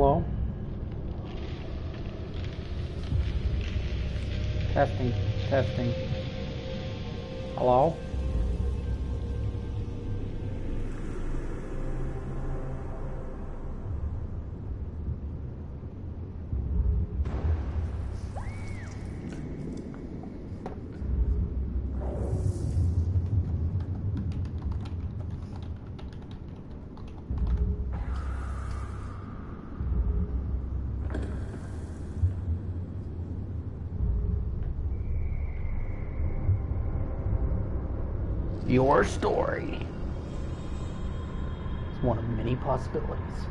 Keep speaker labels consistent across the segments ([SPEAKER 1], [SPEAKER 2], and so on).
[SPEAKER 1] Hello? Testing, testing. Hello? Your story. It's one of many possibilities.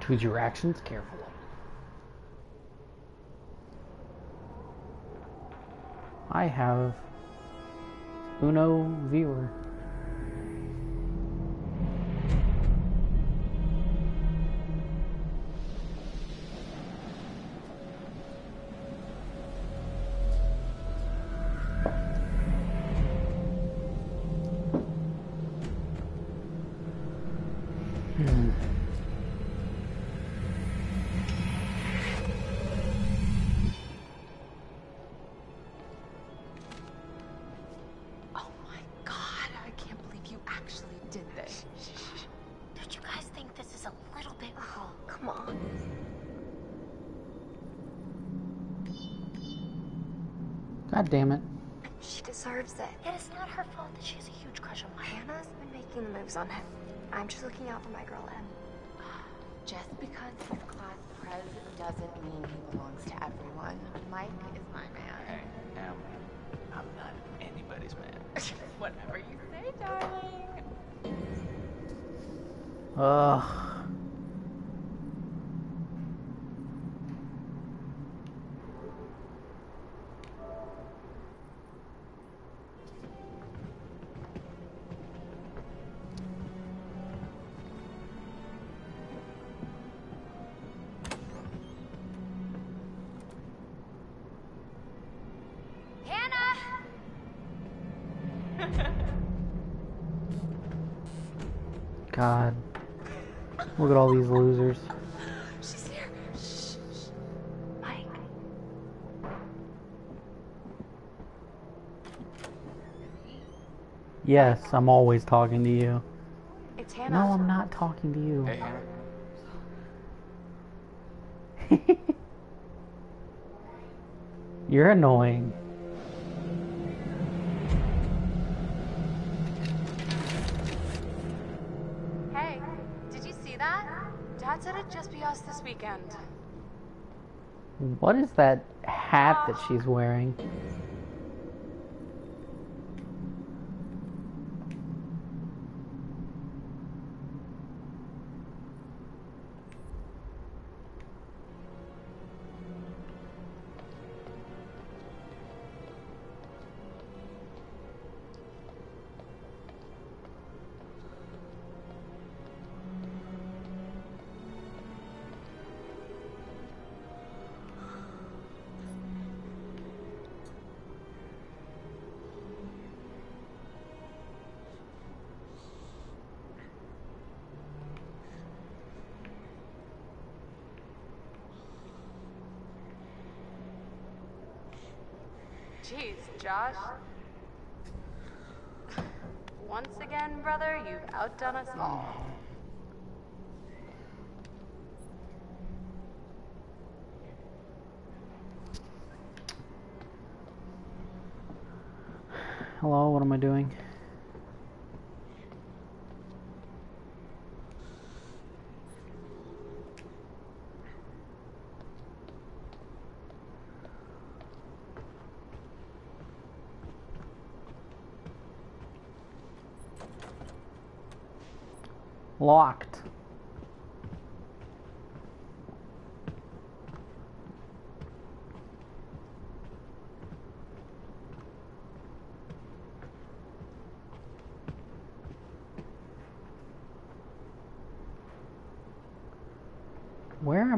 [SPEAKER 1] Choose your actions carefully. I have Uno viewer.
[SPEAKER 2] To. Mike is my man.
[SPEAKER 3] Hey, Em, I'm not anybody's man.
[SPEAKER 2] Whatever you say, darling.
[SPEAKER 1] Ugh. God. Look at all these losers.
[SPEAKER 2] She's here. Shh, shh.
[SPEAKER 4] Mike.
[SPEAKER 1] Yes, I'm always talking to you.
[SPEAKER 4] It's Hannah.
[SPEAKER 1] No, I'm not talking to you.
[SPEAKER 3] Hey, Hannah.
[SPEAKER 1] You're annoying.
[SPEAKER 5] Hey, did you see that? Dad said it'd just be us this weekend.
[SPEAKER 1] What is that hat that uh, she's wearing?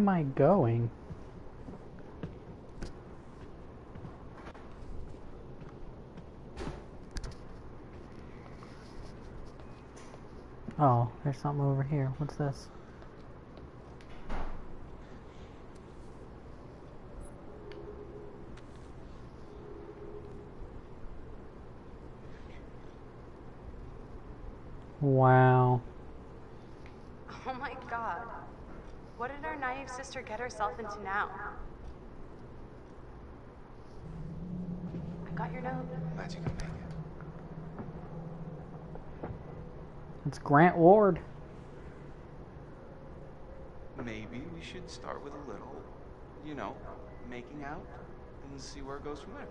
[SPEAKER 1] Am I going? Oh, there's something over here. What's this? Wow.
[SPEAKER 5] Oh my god. What did our naive sister get into now? I got your note.
[SPEAKER 6] Glad you could make it.
[SPEAKER 1] It's Grant Ward.
[SPEAKER 6] Maybe we should start with a little, you know, making out and see where it goes from there.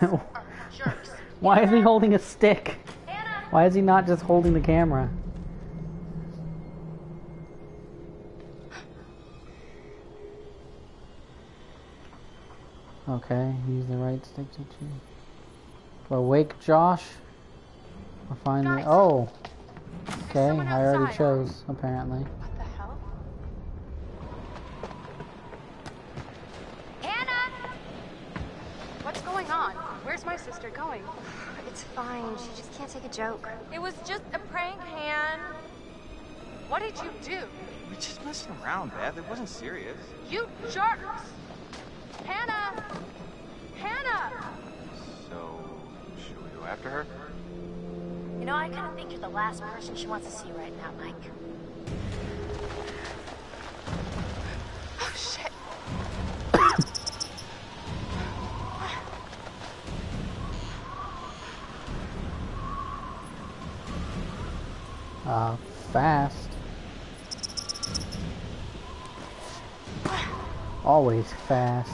[SPEAKER 1] Why is he holding a stick? Why is he not just holding the camera? Okay, use the right stick to choose. Do wake Josh? Or find the. Oh! Okay, I already chose, apparently.
[SPEAKER 5] What the hell?
[SPEAKER 7] Hannah.
[SPEAKER 5] What's going on? Where's my sister going?
[SPEAKER 7] It's fine. She just can't take a joke.
[SPEAKER 5] It was just a prank, Han. What did you do?
[SPEAKER 6] we're just messing around, Beth. It wasn't serious.
[SPEAKER 5] You jerks! Hannah! Hannah!
[SPEAKER 6] So, should we go after her?
[SPEAKER 7] You know, I kind of think you're the last person she wants to see right now, Mike.
[SPEAKER 5] Oh shit!
[SPEAKER 1] Uh, fast. Always fast.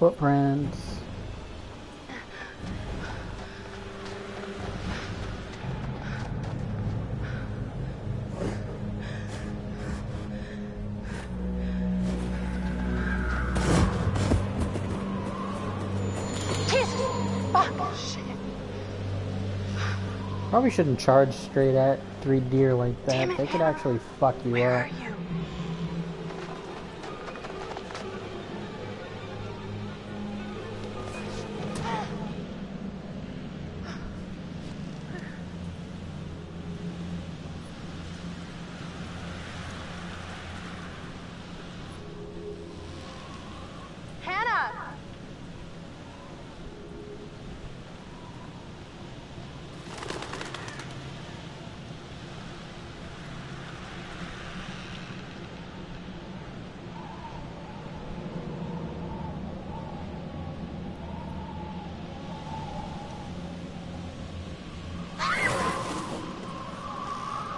[SPEAKER 1] Footprints. Probably shouldn't charge straight at three deer like that. They could actually fuck you
[SPEAKER 5] Where
[SPEAKER 1] up.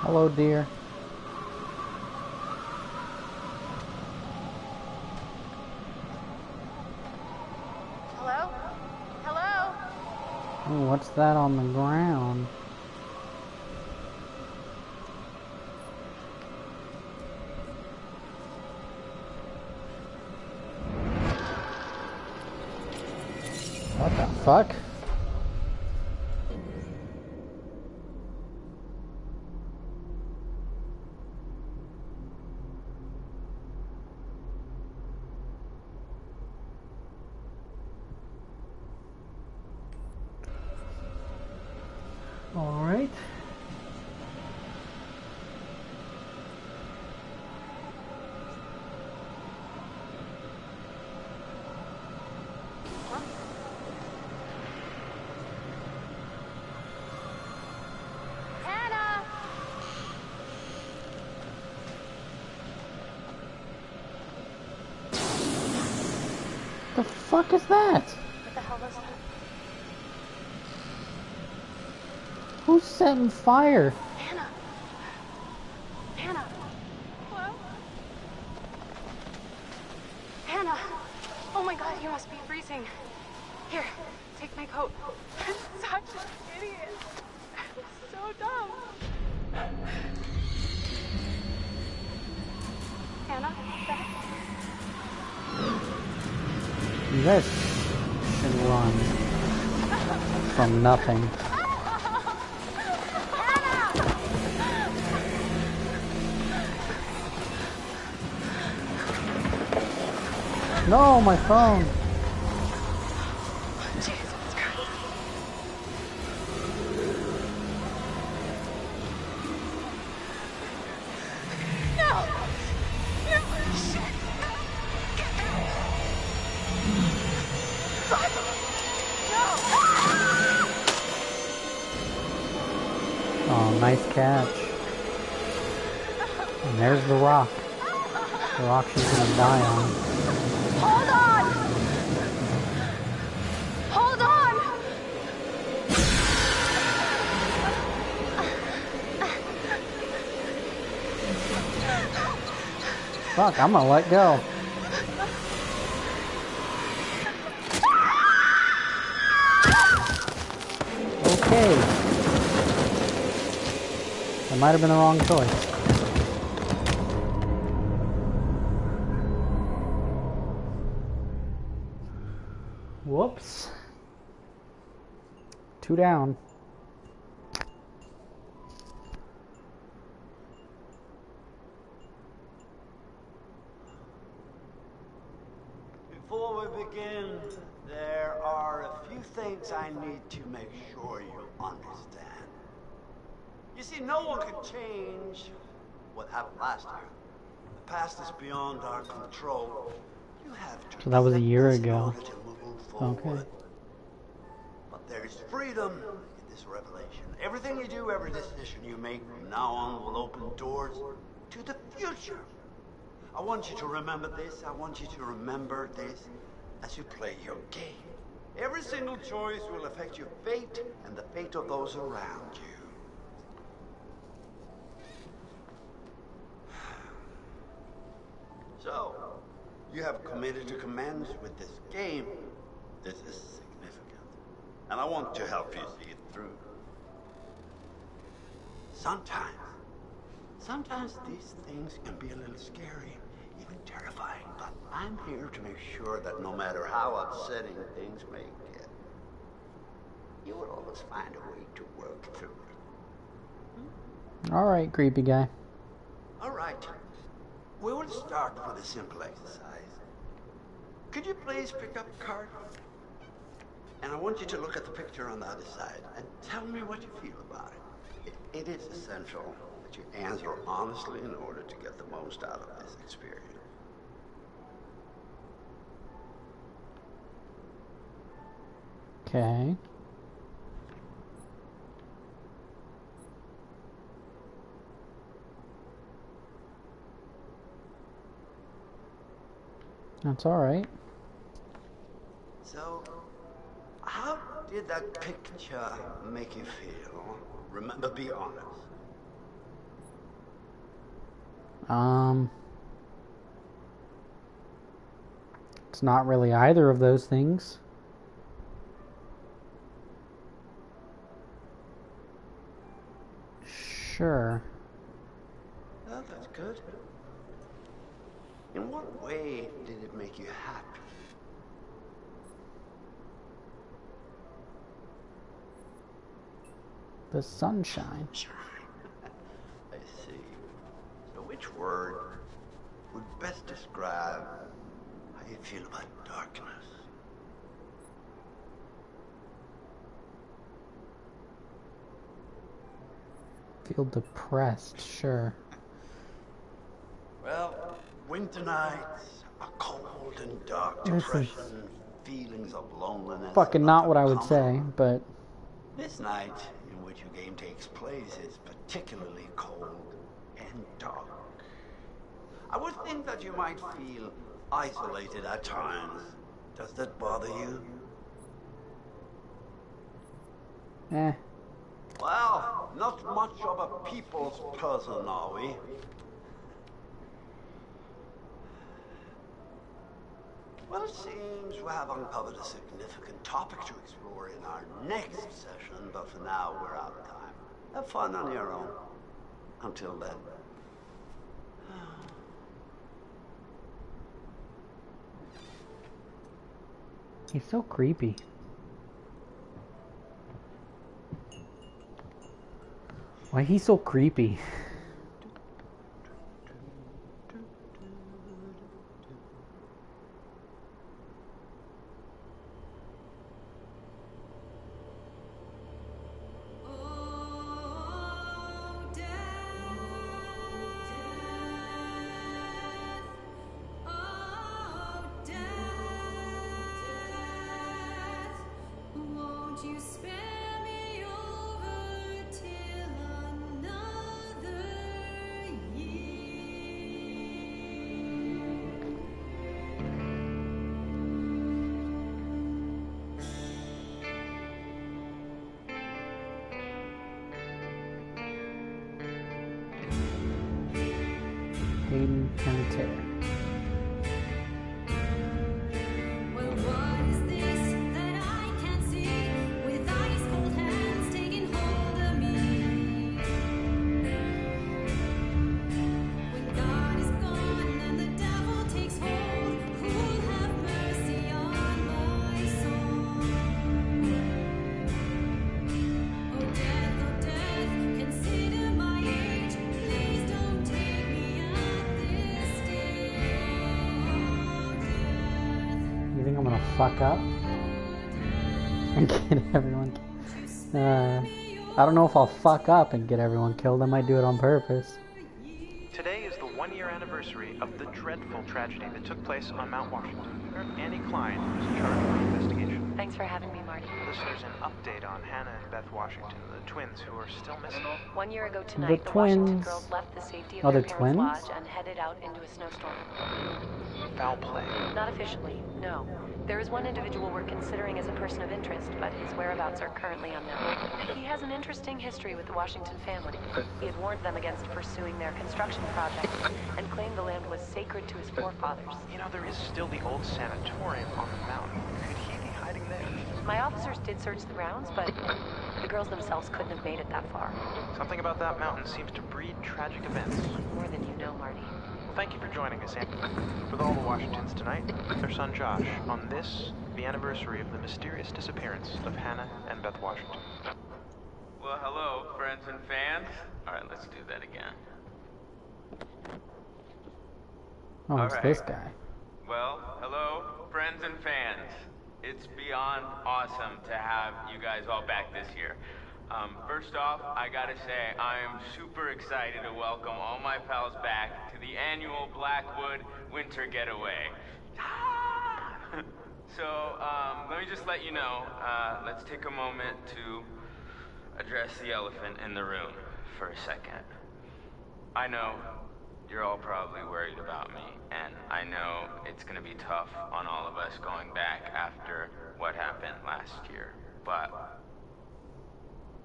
[SPEAKER 1] Hello, dear.
[SPEAKER 5] Hello? Hello?
[SPEAKER 1] Ooh, what's that on the ground? What the fuck? All right.
[SPEAKER 5] Hannah!
[SPEAKER 1] The fuck is that?
[SPEAKER 5] What the hell was that?
[SPEAKER 1] Who's setting fire? Phone. Fuck, I'm gonna let go. Okay. That might have been the wrong choice. Whoops. Two down.
[SPEAKER 8] Before we begin, there are a few things I need to make sure you understand. You see, no one can change what happened last year. The past is beyond our control. You have to
[SPEAKER 1] So that was a year ago.
[SPEAKER 8] order to move forward.
[SPEAKER 1] Okay.
[SPEAKER 8] But there is freedom in this revelation. Everything you do, every decision you make from now on will open doors to the future. I want you to remember this. I want you to remember this as you play your game. Every single choice will affect your fate and the fate of those around you. So, you have committed to commence with this game. This is significant. And I want to help you see it through. Sometimes, sometimes these things can be a little scary, terrifying, but I'm here to make sure that no matter how upsetting things may get, you will always find a way to work through it. Hmm?
[SPEAKER 1] Alright, creepy guy.
[SPEAKER 8] All right. We will start with a simple exercise. Could you please pick up a card? And I want you to look at the picture on the other side and tell me what you feel about it. It, it is essential that you answer honestly in order to get the most out of this experience.
[SPEAKER 1] Okay. That's alright.
[SPEAKER 8] So, how did that picture make you feel? Remember, be honest.
[SPEAKER 1] Um. It's not really either of those things. Sure.
[SPEAKER 8] Oh, that's good. In what way did it make you happy?
[SPEAKER 1] The sunshine.
[SPEAKER 8] I see. So which word would best describe how you feel about darkness?
[SPEAKER 1] Feel depressed, sure.
[SPEAKER 8] Well, winter nights, a cold and dark
[SPEAKER 1] This
[SPEAKER 8] depression, feelings of loneliness.
[SPEAKER 1] Fucking not what I would say, but
[SPEAKER 8] This night in which your game takes place is particularly cold and dark. I would think that you might feel isolated at times. Does that bother you?
[SPEAKER 1] eh.
[SPEAKER 8] Well, not much of a people's person, are we? Well, it seems we have uncovered a significant topic to explore in our next session, but for now, we're out of time. Have fun on your own. Until then.
[SPEAKER 9] He's so creepy. Why he's so creepy?
[SPEAKER 1] I don't
[SPEAKER 9] know if I'll fuck up and get everyone killed. I might do it on purpose.
[SPEAKER 10] Today is the one year anniversary of the dreadful tragedy that took place on Mount Washington. Annie Klein was in charge of the investigation.
[SPEAKER 11] Thanks for having me, Marty.
[SPEAKER 10] Listeners, an update on Hannah and Beth Washington, the twins who are still missing.
[SPEAKER 11] One year ago tonight,
[SPEAKER 9] The
[SPEAKER 11] the, Washington
[SPEAKER 9] twins-
[SPEAKER 11] girls left the safety of
[SPEAKER 9] Are
[SPEAKER 11] their
[SPEAKER 9] they
[SPEAKER 11] parents'
[SPEAKER 9] twins?
[SPEAKER 11] lodge and headed out into a snowstorm.
[SPEAKER 10] Foul play.
[SPEAKER 11] Not officially, no. There is one individual we're considering as a person of interest, but his whereabouts are currently unknown. He has an interesting history with the Washington family. He had warned them against pursuing their construction project and claimed the land was sacred to his forefathers.
[SPEAKER 10] You know, there is still the old sanatorium on the mountain. Could he be hiding there?
[SPEAKER 11] My officers did search the grounds, but the girls themselves couldn't have made it that far.
[SPEAKER 10] Something about that mountain seems to breed tragic events.
[SPEAKER 11] More than you know, Marty.
[SPEAKER 10] Well, thank you for joining us, Annie. With all the Washingtons tonight, their son Josh, on this, the anniversary of the mysterious disappearance of Hannah and Beth Washington.
[SPEAKER 12] Well, hello, friends and fans. All right, let's do that again.
[SPEAKER 9] Oh, it's
[SPEAKER 12] Alright.
[SPEAKER 9] this guy.
[SPEAKER 12] Well, hello, friends and fans. It's beyond awesome to have you guys all back this year. Um, first off, I gotta say, I am super excited to welcome all my pals back to the annual Blackwood Winter Getaway. So, um, let me just let you know, uh, let's take a moment to address the elephant in the room for a second. I know you're all probably worried about me, and I know it's gonna be tough on all of us going back after what happened last year, but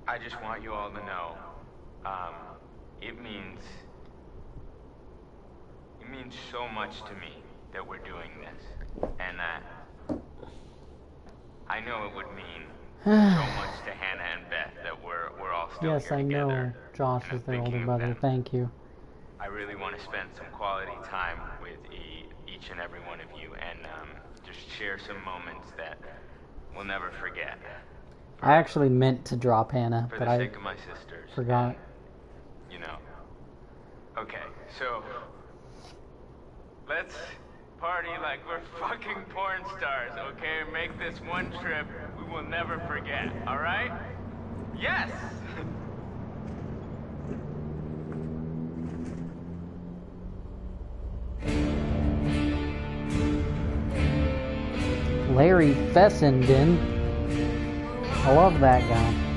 [SPEAKER 12] I just want you all to know, um, it means, it means so much to me that we're doing this, and that I know it would mean so much to Hannah and Beth that we're, we're all still
[SPEAKER 9] Yes, I know. Josh is their older brother. Thank you.
[SPEAKER 12] I really want to spend some quality time with e- each and every one of you and um, just share some moments that we'll never forget.
[SPEAKER 9] I actually meant to drop Hannah,
[SPEAKER 12] For
[SPEAKER 9] but
[SPEAKER 12] the
[SPEAKER 9] I
[SPEAKER 12] sake of my sisters.
[SPEAKER 9] forgot.
[SPEAKER 12] You know. Okay, so let's party like we're fucking porn stars, okay? Make this one trip we will never forget, alright? Yes!
[SPEAKER 9] Larry Fessenden. I love that guy.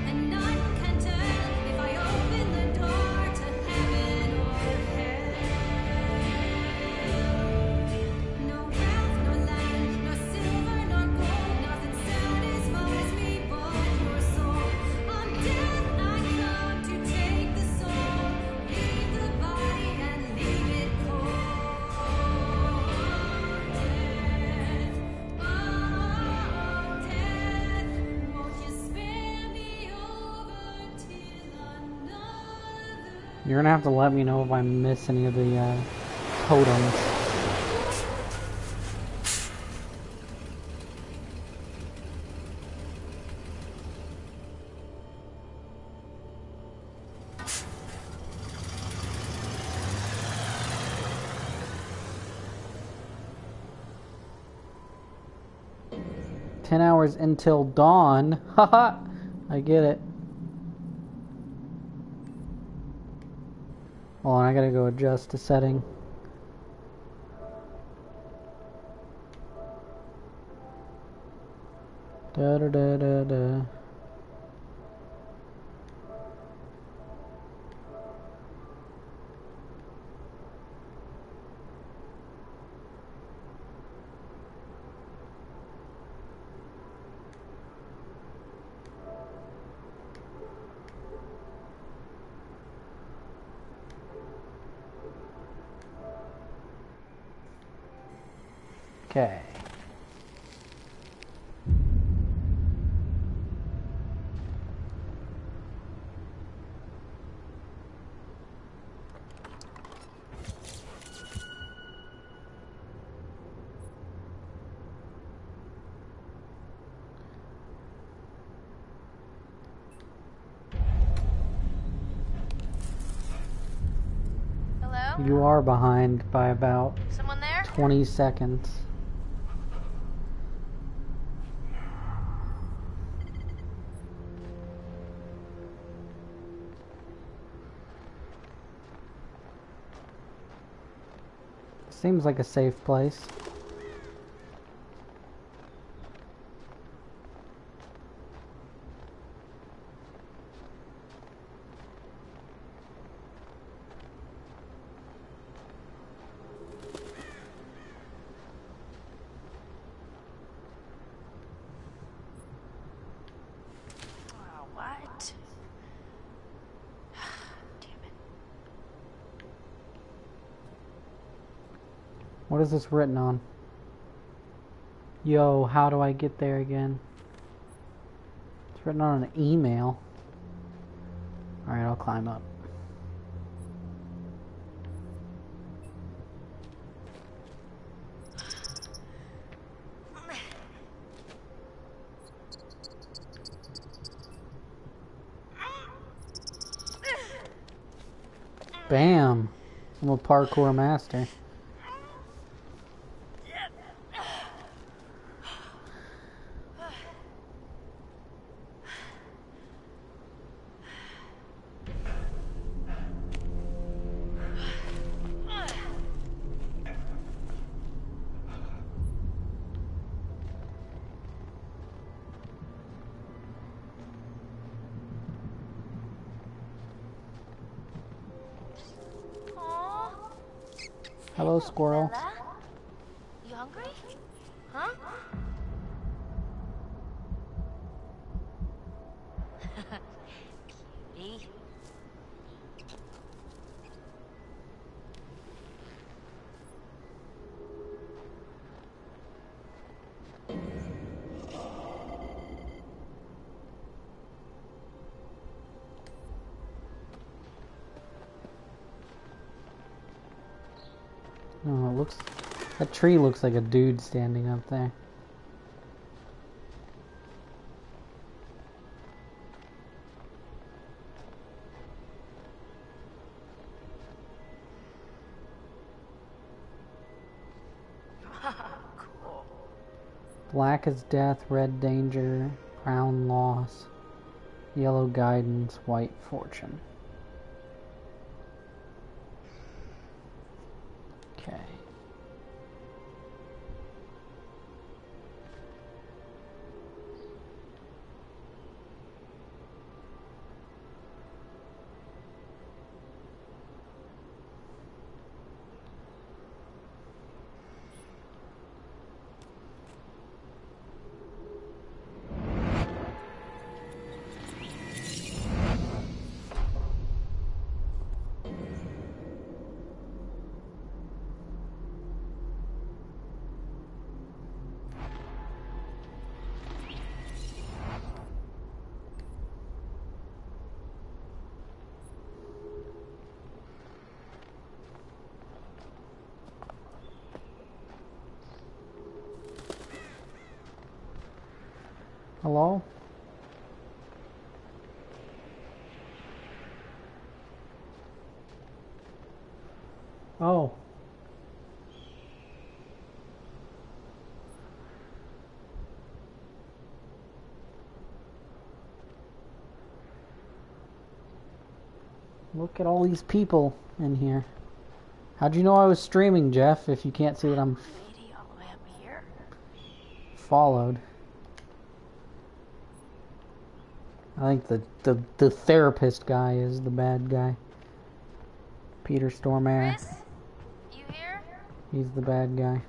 [SPEAKER 1] Gonna have to let me know if I miss any of the uh, totems. Ten hours until dawn. Haha! I get it. Oh, Hold on, I gotta go adjust the setting. Da da da da da. Okay.
[SPEAKER 2] Hello?
[SPEAKER 1] You are behind by about
[SPEAKER 2] Someone there?
[SPEAKER 1] 20 seconds. Seems like a safe place.
[SPEAKER 2] Oh, what? Damn it.
[SPEAKER 1] What is this written on? Yo, how do I get there again? It's written on an email. Alright, I'll climb up. Bam! I'm a parkour master. Tree looks like a dude standing up there.
[SPEAKER 2] cool.
[SPEAKER 1] Black is death, red danger, brown loss, yellow guidance, white fortune. Okay. At all these people in here. How'd you know I was streaming, Jeff, if you can't see that I'm
[SPEAKER 13] Lady all the way up here.
[SPEAKER 1] followed? I think the, the, the therapist guy is the bad guy. Peter Stormare.
[SPEAKER 7] Chris? You here?
[SPEAKER 1] He's the bad guy.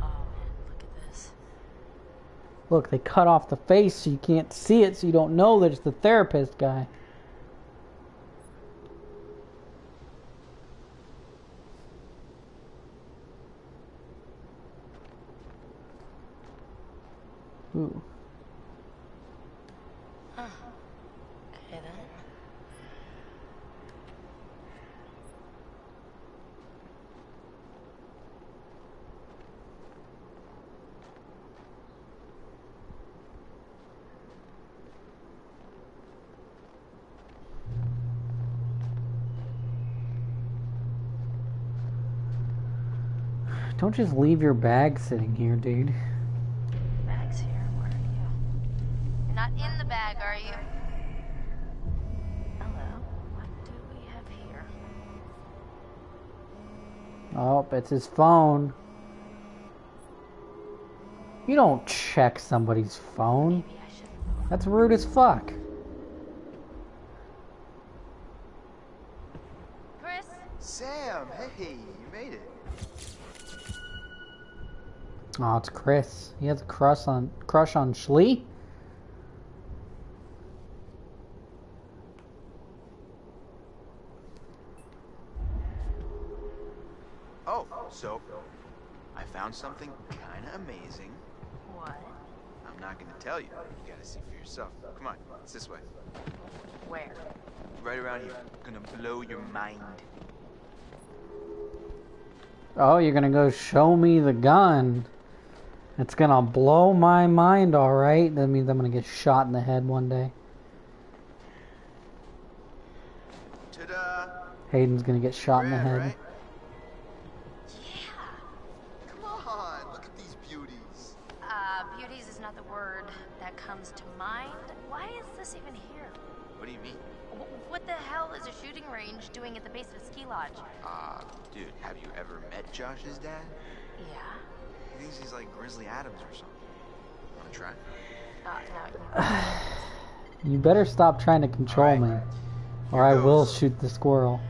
[SPEAKER 13] Oh man, look at this.
[SPEAKER 1] Look, they cut off the face so you can't see it, so you don't know that it's the therapist guy. Ooh.
[SPEAKER 13] Okay then.
[SPEAKER 1] Don't just leave your bag sitting here, dude.
[SPEAKER 13] Bag's here. Where are you?
[SPEAKER 7] You're not in the bag, are you?
[SPEAKER 13] Hello. What do we have here?
[SPEAKER 1] Oh, it's his phone. You don't check somebody's phone.
[SPEAKER 13] Maybe I should.
[SPEAKER 1] That's rude as fuck.
[SPEAKER 7] Chris?
[SPEAKER 6] Sam, hey, you made it.
[SPEAKER 1] Oh, it's Chris. He has a crush on crush on Ashley.
[SPEAKER 6] Oh, so I found something kind of amazing.
[SPEAKER 13] What?
[SPEAKER 6] I'm not gonna tell you. You gotta see for yourself. Come on, it's this way.
[SPEAKER 13] Where?
[SPEAKER 6] Right around here. Gonna blow your mind.
[SPEAKER 1] Oh, you're gonna go show me the gun. It's gonna blow my mind, alright? That means I'm gonna get shot in the head one day.
[SPEAKER 6] Ta-da!
[SPEAKER 1] Hayden's gonna get shot in the head.
[SPEAKER 6] right? Come on, look at these beauties.
[SPEAKER 7] Uh, beauties is not the word that comes to mind. Why is this even here?
[SPEAKER 6] What do you mean?
[SPEAKER 7] Wh- What the hell is a shooting range doing at the base of a ski lodge?
[SPEAKER 6] Uh, dude, have you ever met Josh's dad?
[SPEAKER 7] Yeah.
[SPEAKER 6] Thinks he's like Grizzly Adams or something. Wanna try?
[SPEAKER 7] Uh, no.
[SPEAKER 1] You better stop trying to control me, or I will shoot the squirrel.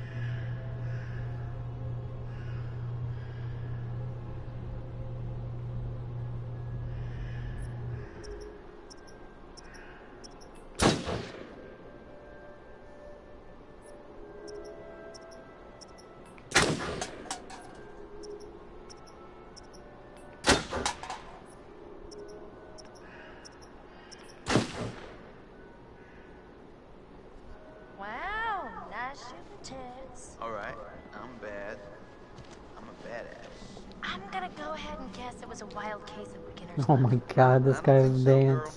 [SPEAKER 7] Wow, nice shooting tits.
[SPEAKER 6] Alright, I'm bad. I'm a badass.
[SPEAKER 7] I'm gonna go ahead and guess it was a wild case of beginner's
[SPEAKER 1] Oh
[SPEAKER 7] luck.
[SPEAKER 1] my god, this
[SPEAKER 6] I don't
[SPEAKER 1] guy's
[SPEAKER 6] think so, girl.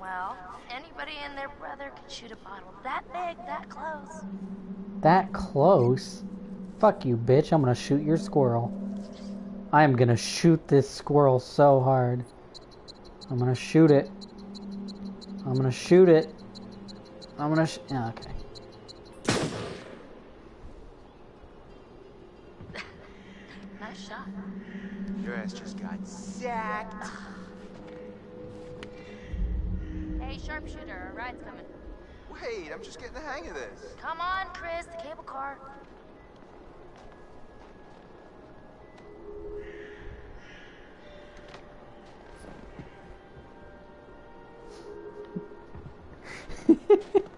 [SPEAKER 7] Well, anybody and their brother could shoot a bottle that big, that close.
[SPEAKER 1] That close? Fuck you, bitch. I'm gonna shoot your squirrel. I am gonna shoot this squirrel so hard. I'm gonna shoot it. I'm gonna shoot it. I'm gonna sh- yeah, okay.
[SPEAKER 7] Nice shot.
[SPEAKER 6] Your ass just got sacked.
[SPEAKER 7] Hey, sharpshooter, a ride's coming.
[SPEAKER 6] Wait, I'm just getting the hang of this.
[SPEAKER 7] Come on, Chris, the cable car.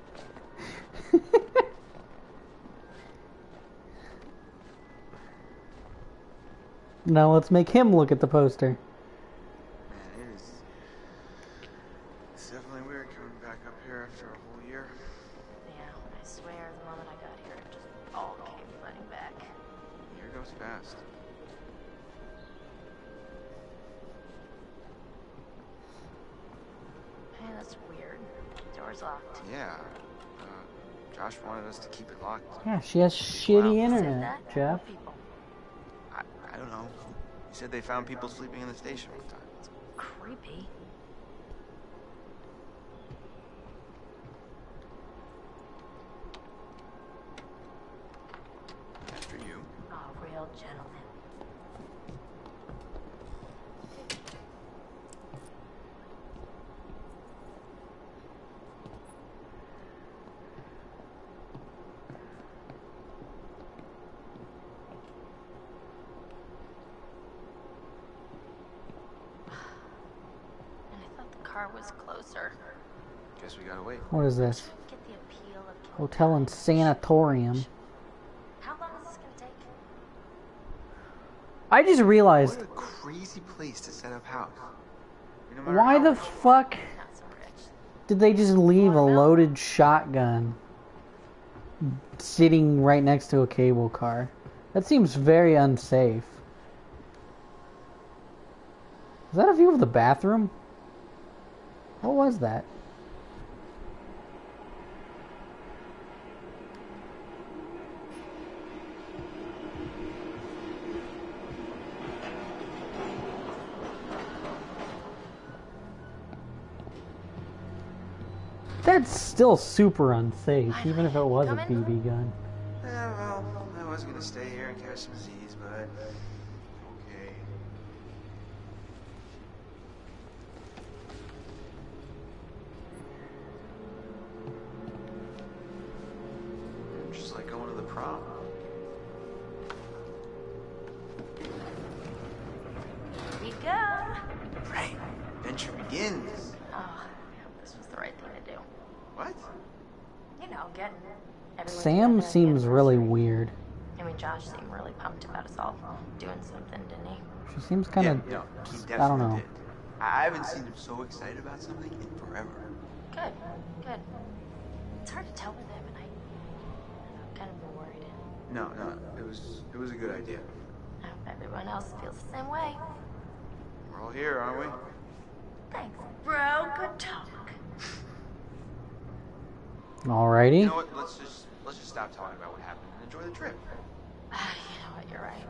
[SPEAKER 1] Now let's make him look at the poster.
[SPEAKER 7] That's weird. Door's locked.
[SPEAKER 6] Yeah. Uh, Josh wanted us to keep it locked.
[SPEAKER 1] Yeah, she has shitty
[SPEAKER 6] Wow.
[SPEAKER 1] internet, Jeff.
[SPEAKER 6] I, I don't know. He said they found people sleeping in the station one time.
[SPEAKER 7] Creepy.
[SPEAKER 6] After you.
[SPEAKER 7] Oh, real gentleman. And I thought the car was closer.
[SPEAKER 6] Guess we gotta wait.
[SPEAKER 1] What is this?
[SPEAKER 7] Get the appeal of
[SPEAKER 1] Hotel and sanatorium.
[SPEAKER 7] how long is this gonna take?
[SPEAKER 1] I just realized
[SPEAKER 6] What a crazy place to set up house. No
[SPEAKER 1] why the
[SPEAKER 6] much-
[SPEAKER 1] fuck did they just leave a loaded shotgun sitting right next to a cable car? That seems very unsafe. Is that a view of the bathroom? What was that? That's still super unsafe, even if it was a BB gun.
[SPEAKER 6] Yeah, well, I was gonna stay here and catch some Z's, but
[SPEAKER 1] seems
[SPEAKER 7] again.
[SPEAKER 1] really weird.
[SPEAKER 7] I mean, Josh seemed really pumped about us all doing something, didn't he?
[SPEAKER 1] She seems kind of.
[SPEAKER 6] yeah, no, he
[SPEAKER 1] I don't know.
[SPEAKER 6] did. I I haven't seen him so excited about something in forever.
[SPEAKER 7] Good, good. It's hard to tell with him, and I, I'm kind of worried.
[SPEAKER 6] No, no, it was it was a good idea.
[SPEAKER 7] I hope everyone else feels the same way.
[SPEAKER 6] We're all here, aren't we?
[SPEAKER 7] Thanks, bro. Good talk.
[SPEAKER 1] Alrighty.
[SPEAKER 6] You know what? Let's just let's just stop talking about what happened and enjoy the trip.
[SPEAKER 7] Ah, you know what? You're right.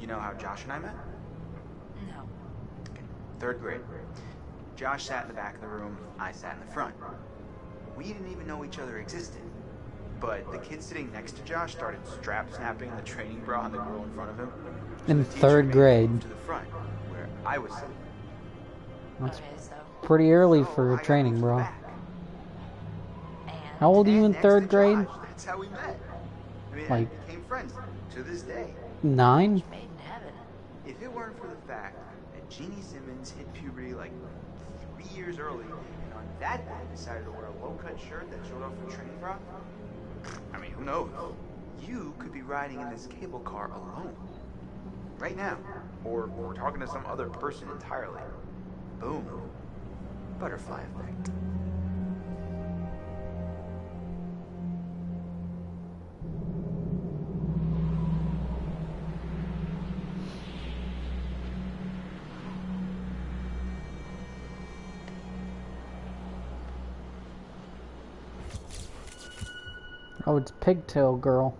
[SPEAKER 6] You know how Josh and I met?
[SPEAKER 7] No.
[SPEAKER 6] Third grade. Josh sat in the back of the room, I sat in the front. We didn't even know each other existed. But the kid sitting next to Josh started strap snapping the training bra on the girl in front of him.
[SPEAKER 1] In third grade.
[SPEAKER 6] To the front, where I was sitting.
[SPEAKER 1] That's pretty early for a training, bro. How old are you in third grade?
[SPEAKER 6] That's how we met. I mean,
[SPEAKER 1] Like-
[SPEAKER 6] I became friends to this day.
[SPEAKER 1] Nine?
[SPEAKER 7] made in heaven.
[SPEAKER 6] If it weren't for the fact that Jeannie Simmons hit puberty like three years early, and on that day decided to wear a low-cut shirt that showed off her training bra, I mean, who knows? You could be riding in this cable car alone. Right now. Or, or talking to some other person entirely. Boom. Butterfly effect.
[SPEAKER 1] Oh, it's Pigtail Girl.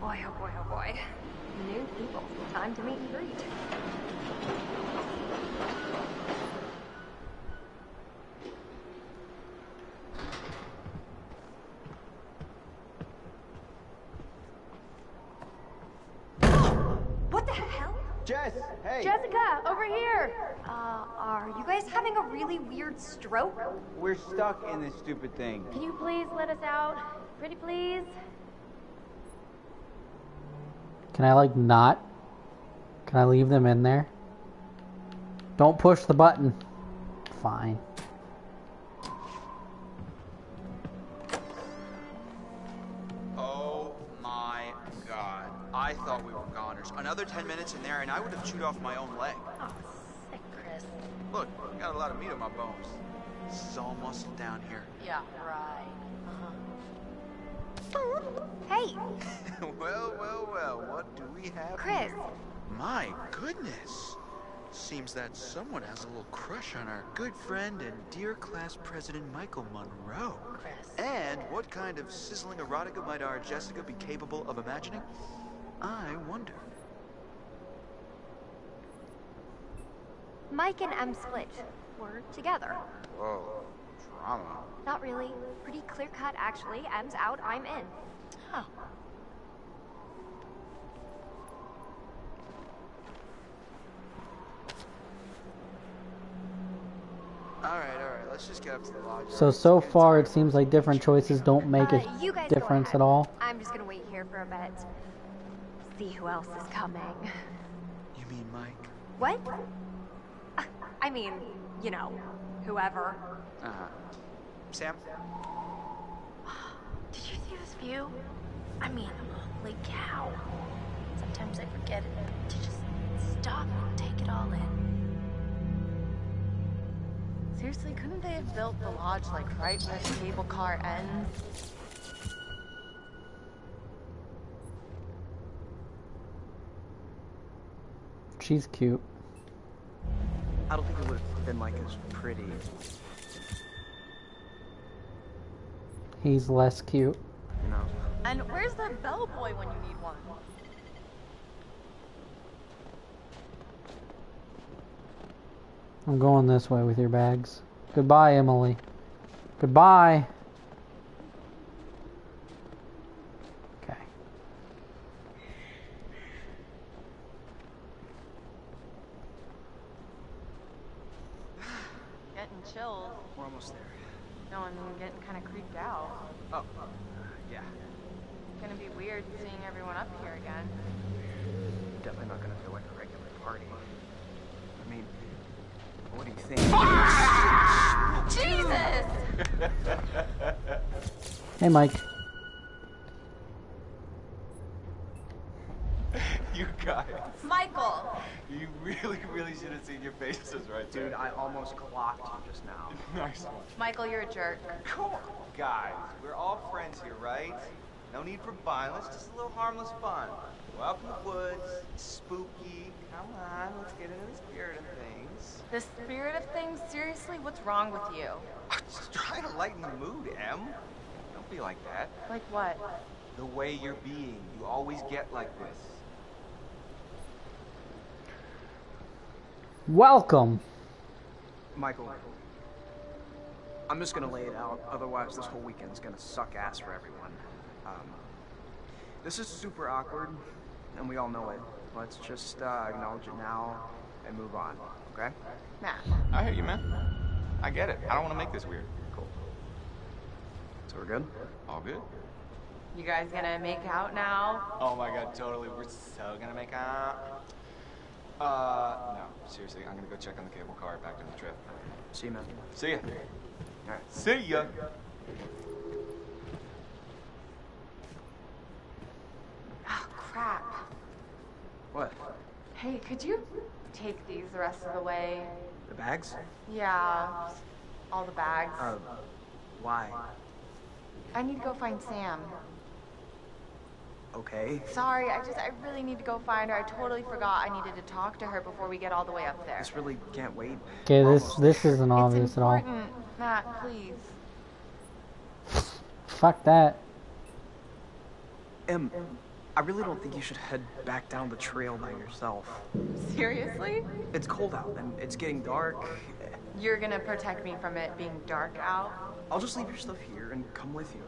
[SPEAKER 4] Boy, oh boy, oh boy. New people. Time to meet and greet. What the hell?
[SPEAKER 6] Jess, hey.
[SPEAKER 4] Jessica, over here. Uh, are you guys having a really weird stroke?
[SPEAKER 14] We're stuck in this stupid thing.
[SPEAKER 4] Can you please let us out? Pretty please?
[SPEAKER 1] Can I, like, not? Can I leave them in there? Don't push the button. Fine.
[SPEAKER 6] Oh my god. I thought we were goners. Another 10 minutes in there and I would have chewed off my own leg.
[SPEAKER 7] Oh, sick, Chris.
[SPEAKER 6] Look, got a lot of meat on my bones. This is all muscle down here.
[SPEAKER 2] Yeah, right. Uh -huh.
[SPEAKER 4] Hey,
[SPEAKER 6] well, well, well, what do we have
[SPEAKER 4] Chris.
[SPEAKER 6] here? My goodness. Seems that someone has a little crush on our good friend and dear class president Michael Munroe.
[SPEAKER 2] Chris.
[SPEAKER 6] And what kind of sizzling erotica might our Jessica be capable of imagining? I wonder.
[SPEAKER 4] Mike and Em split. We're together.
[SPEAKER 6] Whoa, drama.
[SPEAKER 4] Not really. Pretty clear cut, actually. Em's out, I'm in.
[SPEAKER 2] Huh.
[SPEAKER 6] All right, all right, let's just get up to the lodge.
[SPEAKER 1] So, so far it seems like different choices don't make
[SPEAKER 4] Uh,
[SPEAKER 1] a
[SPEAKER 4] you guys go
[SPEAKER 1] difference at all.
[SPEAKER 4] I'm just gonna wait here for a bit. See who else is coming.
[SPEAKER 6] You mean Mike?
[SPEAKER 4] What? Uh, I mean, you know, whoever.
[SPEAKER 6] Uh huh. Sam?
[SPEAKER 2] Did you see this view? I mean, holy cow. Sometimes I forget to just stop and take it all in. Seriously, couldn't they have built the lodge like right where the cable car ends?
[SPEAKER 1] She's cute.
[SPEAKER 15] I don't think it would have been like as pretty.
[SPEAKER 1] He's less cute.
[SPEAKER 15] You know.
[SPEAKER 2] And where's the bellboy when you need one?
[SPEAKER 1] I'm going this way with your bags. Goodbye, Emily. Goodbye. Okay.
[SPEAKER 2] Getting chills.
[SPEAKER 15] We're almost there.
[SPEAKER 2] No, I'm getting kind of creeped out.
[SPEAKER 15] Oh, yeah.
[SPEAKER 2] It's gonna be weird seeing everyone up here again.
[SPEAKER 15] Definitely not gonna feel like a regular party. I mean, what do you think?
[SPEAKER 2] Jesus!
[SPEAKER 1] Hey, Mike.
[SPEAKER 3] you guys.
[SPEAKER 2] Michael!
[SPEAKER 3] You really, really should have seen your faces right there.
[SPEAKER 15] Dude, I almost clocked you just now.
[SPEAKER 3] nice one.
[SPEAKER 2] Michael, you're a jerk.
[SPEAKER 6] Come on, guys. We're all friends here, right? No need for violence, just a little harmless fun. Go out in the woods, spooky. Come on, let's get into the spirit of things.
[SPEAKER 2] The spirit of things? Seriously, what's wrong with you?
[SPEAKER 6] I'm just trying to lighten the mood, Em. Don't be like that.
[SPEAKER 2] Like what?
[SPEAKER 6] The way you're being, you always get like this.
[SPEAKER 1] Welcome.
[SPEAKER 15] Michael, I'm just gonna lay it out. Otherwise, this whole weekend's gonna suck ass for everyone. Um, this is super awkward, and we all know it. Let's just uh, acknowledge it now and move on, okay?
[SPEAKER 2] Matt.
[SPEAKER 3] I hear you, man. I get it. I don't want to make this weird.
[SPEAKER 15] Cool. So we're good?
[SPEAKER 3] All good?
[SPEAKER 2] You guys gonna make out now?
[SPEAKER 3] Oh my god, totally. We're so gonna make out. Uh, no, seriously, I'm gonna go check on the cable car back to the trip.
[SPEAKER 15] See you, man.
[SPEAKER 3] See ya.
[SPEAKER 15] Alright.
[SPEAKER 3] See ya.
[SPEAKER 2] Oh, crap.
[SPEAKER 15] What?
[SPEAKER 2] Hey, could you take these the rest of the way?
[SPEAKER 15] The bags?
[SPEAKER 2] Yeah, all the bags.
[SPEAKER 15] Uh, why?
[SPEAKER 2] I need to go find Sam.
[SPEAKER 15] Okay.
[SPEAKER 2] Sorry, I just, I really need to go find her. I totally forgot I needed to talk to her before we get all the way up there.
[SPEAKER 15] This really can't wait.
[SPEAKER 1] Okay, this this isn't
[SPEAKER 2] It's
[SPEAKER 1] obvious at all.
[SPEAKER 2] important. Matt, please.
[SPEAKER 1] Fuck that.
[SPEAKER 15] Em, I really don't think you should head back down the trail by yourself.
[SPEAKER 2] Seriously?
[SPEAKER 15] It's cold out and it's getting dark.
[SPEAKER 2] You're gonna protect me from it being dark out?
[SPEAKER 15] I'll just leave your stuff here and come with you.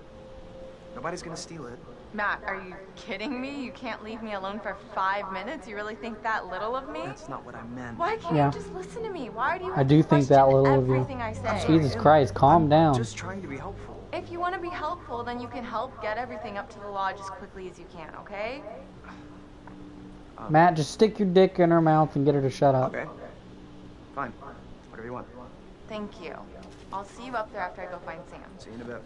[SPEAKER 15] Nobody's gonna steal it.
[SPEAKER 2] Matt, are you kidding me? You can't leave me alone for five minutes? You really think that little of me?
[SPEAKER 15] That's not what I meant.
[SPEAKER 2] Why can't
[SPEAKER 1] Yeah.
[SPEAKER 2] you just listen to me? Why do you
[SPEAKER 1] I
[SPEAKER 2] have
[SPEAKER 1] do
[SPEAKER 2] to
[SPEAKER 1] think that
[SPEAKER 2] question
[SPEAKER 1] little of you.
[SPEAKER 2] everything I say?
[SPEAKER 1] Jesus Christ, calm down.
[SPEAKER 15] Just trying to be helpful.
[SPEAKER 2] If you want to be helpful, then you can help get everything up to the lodge as quickly as you can, okay?
[SPEAKER 1] Uh, Matt, just stick your dick in her mouth and get her to shut up.
[SPEAKER 15] Okay. Fine. You want.
[SPEAKER 2] Thank you. I'll see you up there after I go find Sam.
[SPEAKER 15] See you in a bit.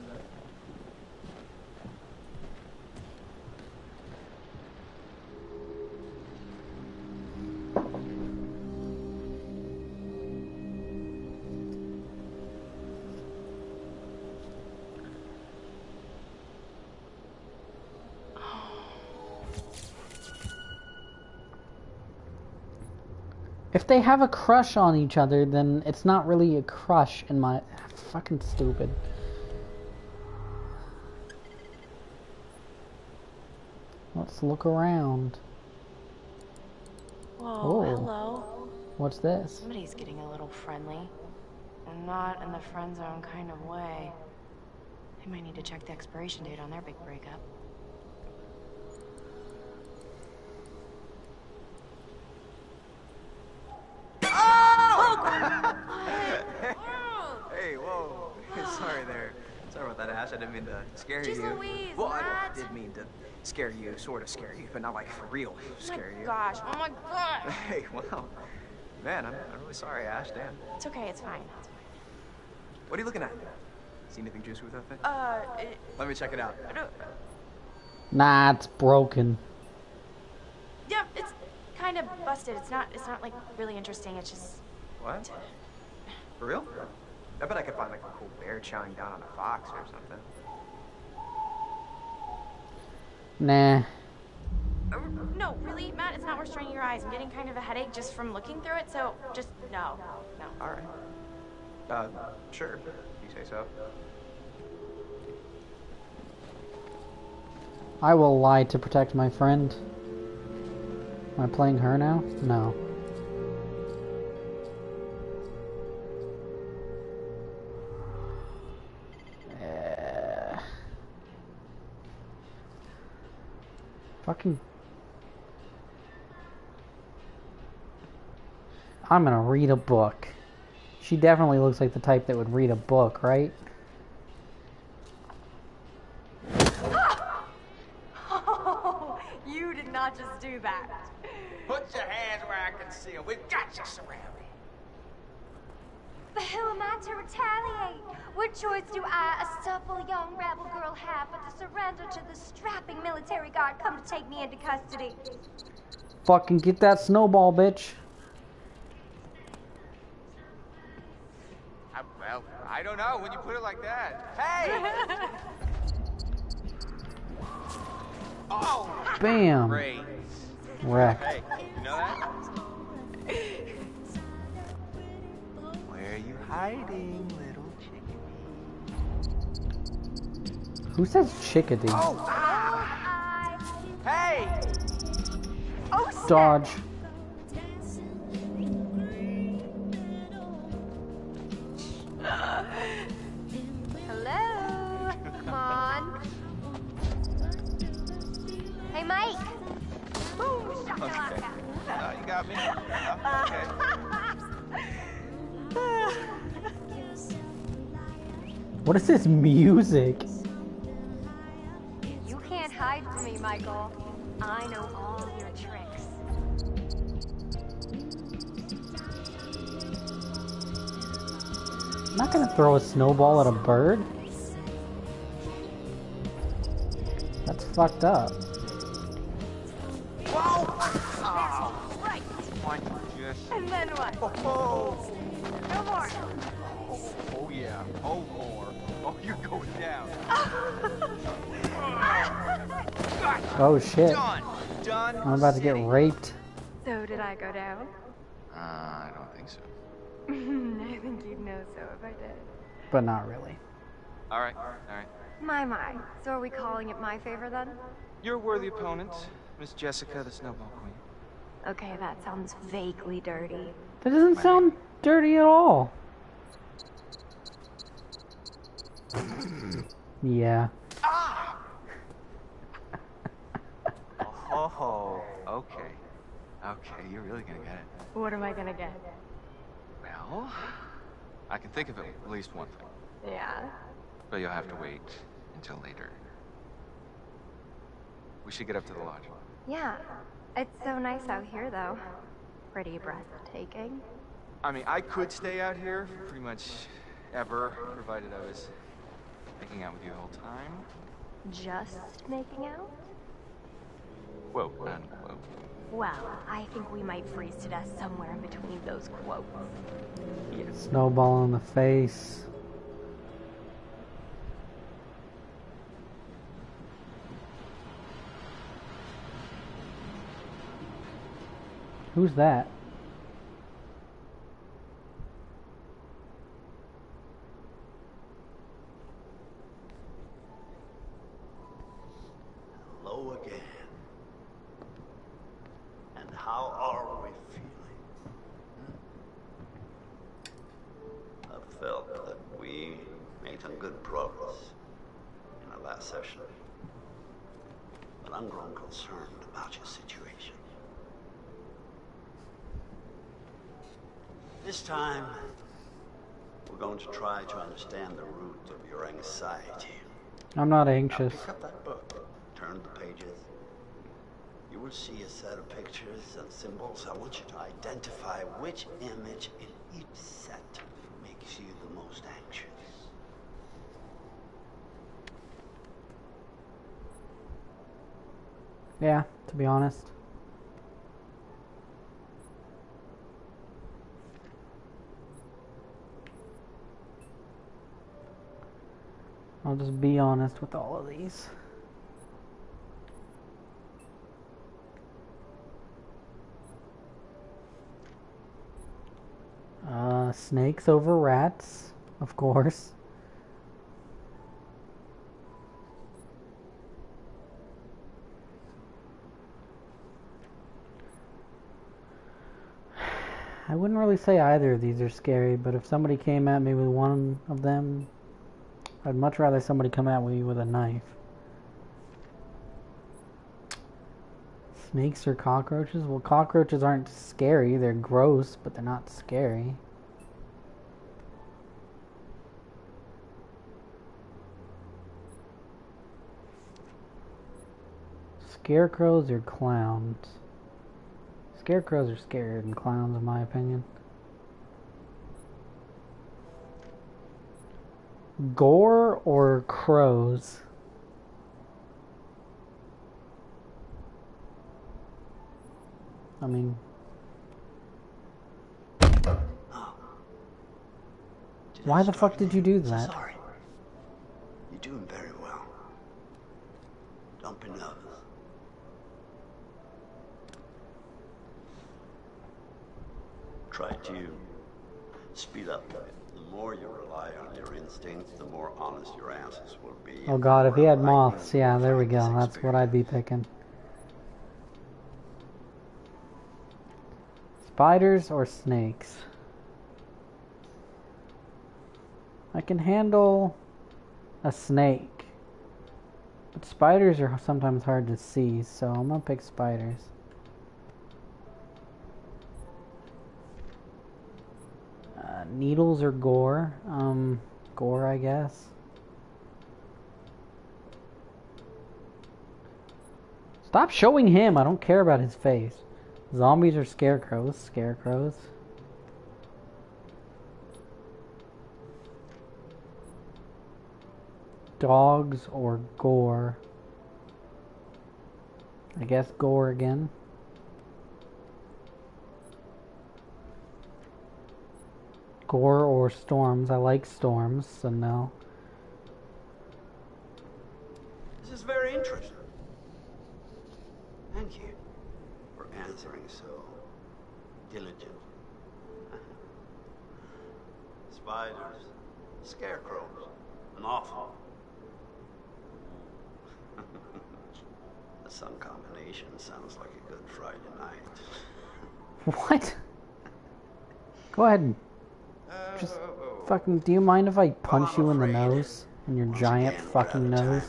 [SPEAKER 1] They have a crush on each other, then it's not really a crush in my fucking stupid. Let's look around.
[SPEAKER 2] Whoa,
[SPEAKER 1] Oh.
[SPEAKER 2] hello.
[SPEAKER 1] What's this?
[SPEAKER 2] Somebody's getting a little friendly. And not in the friend zone kind of way. They might need to check the expiration date on their big breakup.
[SPEAKER 15] Mean to scare
[SPEAKER 2] Jeez
[SPEAKER 15] you.
[SPEAKER 2] Louise,
[SPEAKER 15] well, I
[SPEAKER 2] Matt.
[SPEAKER 15] did mean to scare you, sort of scare you, but not like for real scare you.
[SPEAKER 2] Gosh, oh my god.
[SPEAKER 15] Hey, wow. Man, I'm, I'm really sorry, Ash. Damn.
[SPEAKER 2] It's okay, it's fine.
[SPEAKER 15] What are you looking at? See anything juicy with that thing?
[SPEAKER 2] Uh, it,
[SPEAKER 15] Let me check it out.
[SPEAKER 1] Nah, it's broken.
[SPEAKER 2] yeah, it's kind of busted. It's not, it's not like really interesting. It's just,
[SPEAKER 15] What? For real? I bet I could find like a cool bear chowing down on a fox or something.
[SPEAKER 1] Nah.
[SPEAKER 2] uh, no, really, Matt, it's not worth straining your eyes. I'm getting kind of a headache just from looking through it, so just no, no.
[SPEAKER 15] All right. Uh, sure. You say so.
[SPEAKER 1] I will lie to protect my friend. Am I playing her now? No. Fucking. I'm gonna read a book. She definitely looks like the type that would read a book, right?
[SPEAKER 16] Oh, you did not just do that.
[SPEAKER 17] Put your hands where I can see them. We've got you surrounded.
[SPEAKER 4] But who am I to retaliate? What choice do I, a supple young rebel girl, have but to surrender to the strapping military guard come to take me into custody?
[SPEAKER 1] Fucking get that snowball, bitch.
[SPEAKER 6] I, well, I don't know when you put it like that. Hey! oh!
[SPEAKER 1] Bam.
[SPEAKER 6] Great.
[SPEAKER 1] Wrecked.
[SPEAKER 6] Hey, you know that? Where are you hiding, little chickadee?
[SPEAKER 1] Who says chickadee?
[SPEAKER 6] Oh! Ah! Hey!
[SPEAKER 4] Oh,
[SPEAKER 1] Dodge.
[SPEAKER 4] Hello? Come on. Hey, Mike. Boom, shakalaka.
[SPEAKER 6] Uh, you got me.
[SPEAKER 1] What is this music?
[SPEAKER 4] You can't hide from me, Michael. I know all your tricks.
[SPEAKER 1] I'm not gonna throw a snowball at a bird. That's fucked up.
[SPEAKER 6] Oh
[SPEAKER 1] shit.
[SPEAKER 6] Done. Done.
[SPEAKER 1] I'm about to get raped.
[SPEAKER 4] So did I go down?
[SPEAKER 6] Uh, I don't think so.
[SPEAKER 4] I think you'd know so if I did.
[SPEAKER 1] But not really.
[SPEAKER 6] All right. All right.
[SPEAKER 4] My, my. So are we calling it my favor then?
[SPEAKER 6] Your worthy opponent, Miss Jessica, the Snowball Queen.
[SPEAKER 4] Okay, that sounds vaguely dirty.
[SPEAKER 1] That doesn't sound dirty at all. Yeah.
[SPEAKER 6] Oh, okay. Okay, you're really gonna get it.
[SPEAKER 4] What am I gonna get?
[SPEAKER 6] Well, I can think of at least one thing,
[SPEAKER 4] Yeah.
[SPEAKER 6] but you'll have to wait until later. We should get up to the lodge.
[SPEAKER 4] Yeah. It's so nice out here, though. Pretty breathtaking.
[SPEAKER 6] I mean, I could stay out here pretty much ever, provided I was making out with you the whole time.
[SPEAKER 4] Just making out?
[SPEAKER 6] Quote unquote.
[SPEAKER 4] Well, I think we might freeze to death somewhere in between those quotes. Yes.
[SPEAKER 1] Snowball in the face. Who's that?
[SPEAKER 8] Hello again. How are we feeling? Hmm? I felt that we made some good progress in our last session. But I'm growing concerned about your situation. This time, we're going to try to understand the root of your anxiety.
[SPEAKER 1] I'm not
[SPEAKER 8] Now
[SPEAKER 1] anxious.
[SPEAKER 8] pick up that book, turn the pages. You will see a set of pictures and symbols. I want you to identify which image in each set makes you the most anxious.
[SPEAKER 1] Yeah, to be honest. I'll just be honest with all of these. Uh, snakes over rats, of course. I wouldn't really say either of these are scary, but if somebody came at me with one of them, I'd much rather somebody come at me with a knife. Snakes or cockroaches? Well, cockroaches aren't scary. They're gross, but they're not scary. Scarecrows or clowns? Scarecrows are scarier than clowns, in my opinion. Gore or crows? I mean, why the fuck did you do that?
[SPEAKER 8] Sorry. You're doing very well. Don't be nervous. Try to speed up. The more you rely on your instincts, the more honest your answers will be.
[SPEAKER 1] Oh god, if he had moths, yeah, there we go. That's what I'd be picking. Spiders or snakes? I can handle a snake. But spiders are sometimes hard to see, so I'm gonna pick spiders. Uh, needles or gore? Um, gore, I guess. Stop showing him. I don't care about his face. Zombies or scarecrows? Scarecrows. Dogs or gore? I guess gore again. Gore or storms? I like storms, so no.
[SPEAKER 8] This is very interesting. Thank you for answering so diligent. Spiders, scarecrows, an awful. sun combination sounds like a good Friday night.
[SPEAKER 1] What? Go ahead and just fucking. Do you mind if I punch you in the nose? In your giant fucking nose?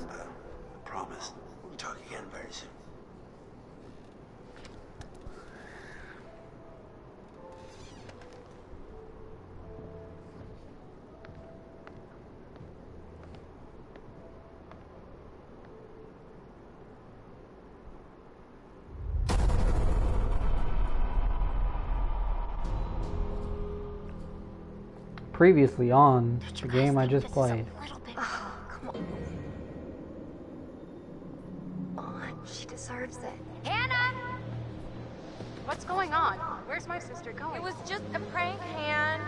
[SPEAKER 1] Previously on the game I just played.
[SPEAKER 4] Oh, come on. Oh, she deserves it.
[SPEAKER 5] Hannah! What's going on? Where's my sister going?
[SPEAKER 2] It was just a prank, Han.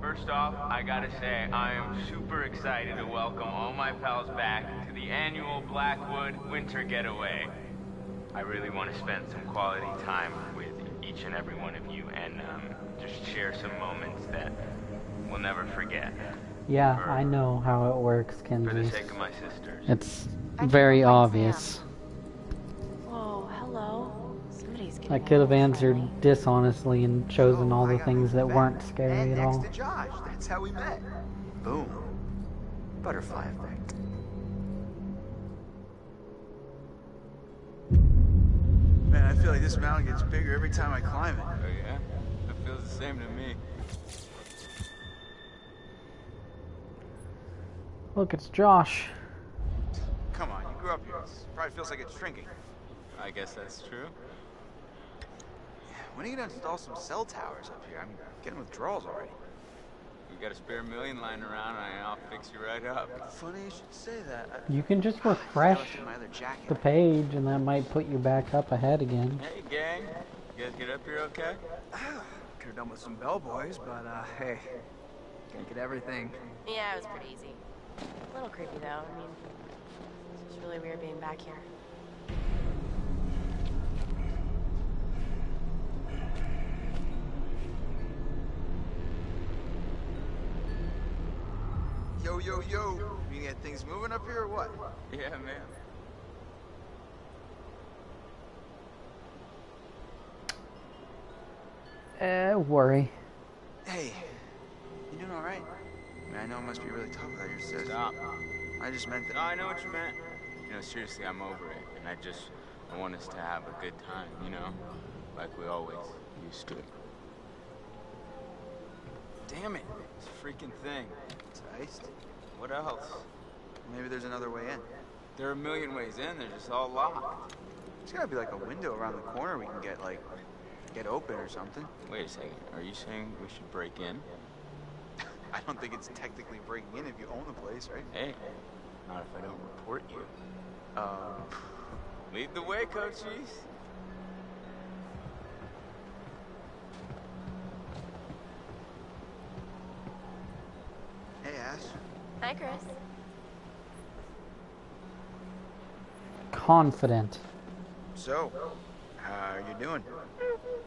[SPEAKER 12] First off, I gotta say, I am super excited to welcome all my pals back to the annual Blackwood Winter Getaway. I really want to spend some quality time with each and every one of you and um, just share some moments that we'll never forget.
[SPEAKER 1] Yeah,
[SPEAKER 12] For-
[SPEAKER 1] I know how it works,
[SPEAKER 12] For the
[SPEAKER 1] Kenzie.
[SPEAKER 12] sake of my sisters.
[SPEAKER 1] It's very obvious.
[SPEAKER 7] Whoa, hello. Somebody's
[SPEAKER 1] I could have answered dishonestly and chosen all the things that weren't scary
[SPEAKER 6] And
[SPEAKER 1] at
[SPEAKER 6] next
[SPEAKER 1] all.
[SPEAKER 6] to Josh. That's how we met. Boom. Butterfly effect. Man, I feel like this mountain gets bigger every time I climb it.
[SPEAKER 12] Oh yeah? It feels the same to me.
[SPEAKER 1] Look, it's Josh.
[SPEAKER 6] Come on, you grew up here. It probably feels like it's shrinking.
[SPEAKER 12] I guess that's true.
[SPEAKER 6] When are you gonna install some cell towers up here? I'm getting withdrawals already.
[SPEAKER 12] We got a spare million lying around and I'll fix you right up.
[SPEAKER 6] Funny you should say that. I-
[SPEAKER 1] You can just refresh
[SPEAKER 6] left in my other jacket.
[SPEAKER 1] the page and that might put you back up ahead again.
[SPEAKER 12] Hey gang, you guys get up here okay?
[SPEAKER 15] Could have done with some bellboys, but uh, hey, can't get everything.
[SPEAKER 7] Yeah, it was pretty easy. A little creepy though. I mean, it's just really weird being back here.
[SPEAKER 6] Yo, yo, yo. You get things moving up here or what?
[SPEAKER 12] Yeah, man.
[SPEAKER 1] Eh, worry.
[SPEAKER 6] Hey, you doing all right? I mean, I know it must be really tough without your sis.
[SPEAKER 12] Stop.
[SPEAKER 6] I just meant that.
[SPEAKER 12] No, I know what you meant. You know, seriously, I'm over it. And I just, I want us to have a good time, you know? Like we always used to. Damn it. This freaking thing.
[SPEAKER 6] Iced.
[SPEAKER 12] What else?
[SPEAKER 6] Maybe there's another way in.
[SPEAKER 12] There are a million ways in, they're just all locked.
[SPEAKER 6] There's gotta be like a window around the corner we can get like, get open or something.
[SPEAKER 12] Wait a second, are you saying we should break in?
[SPEAKER 6] I don't think it's technically breaking in if you own the place, right?
[SPEAKER 12] Hey, not if I don't report you.
[SPEAKER 6] Um,
[SPEAKER 12] Lead the way, Cochise.
[SPEAKER 6] hey, Ash.
[SPEAKER 7] Hi, Chris.
[SPEAKER 1] Confident.
[SPEAKER 6] So, how are you doing?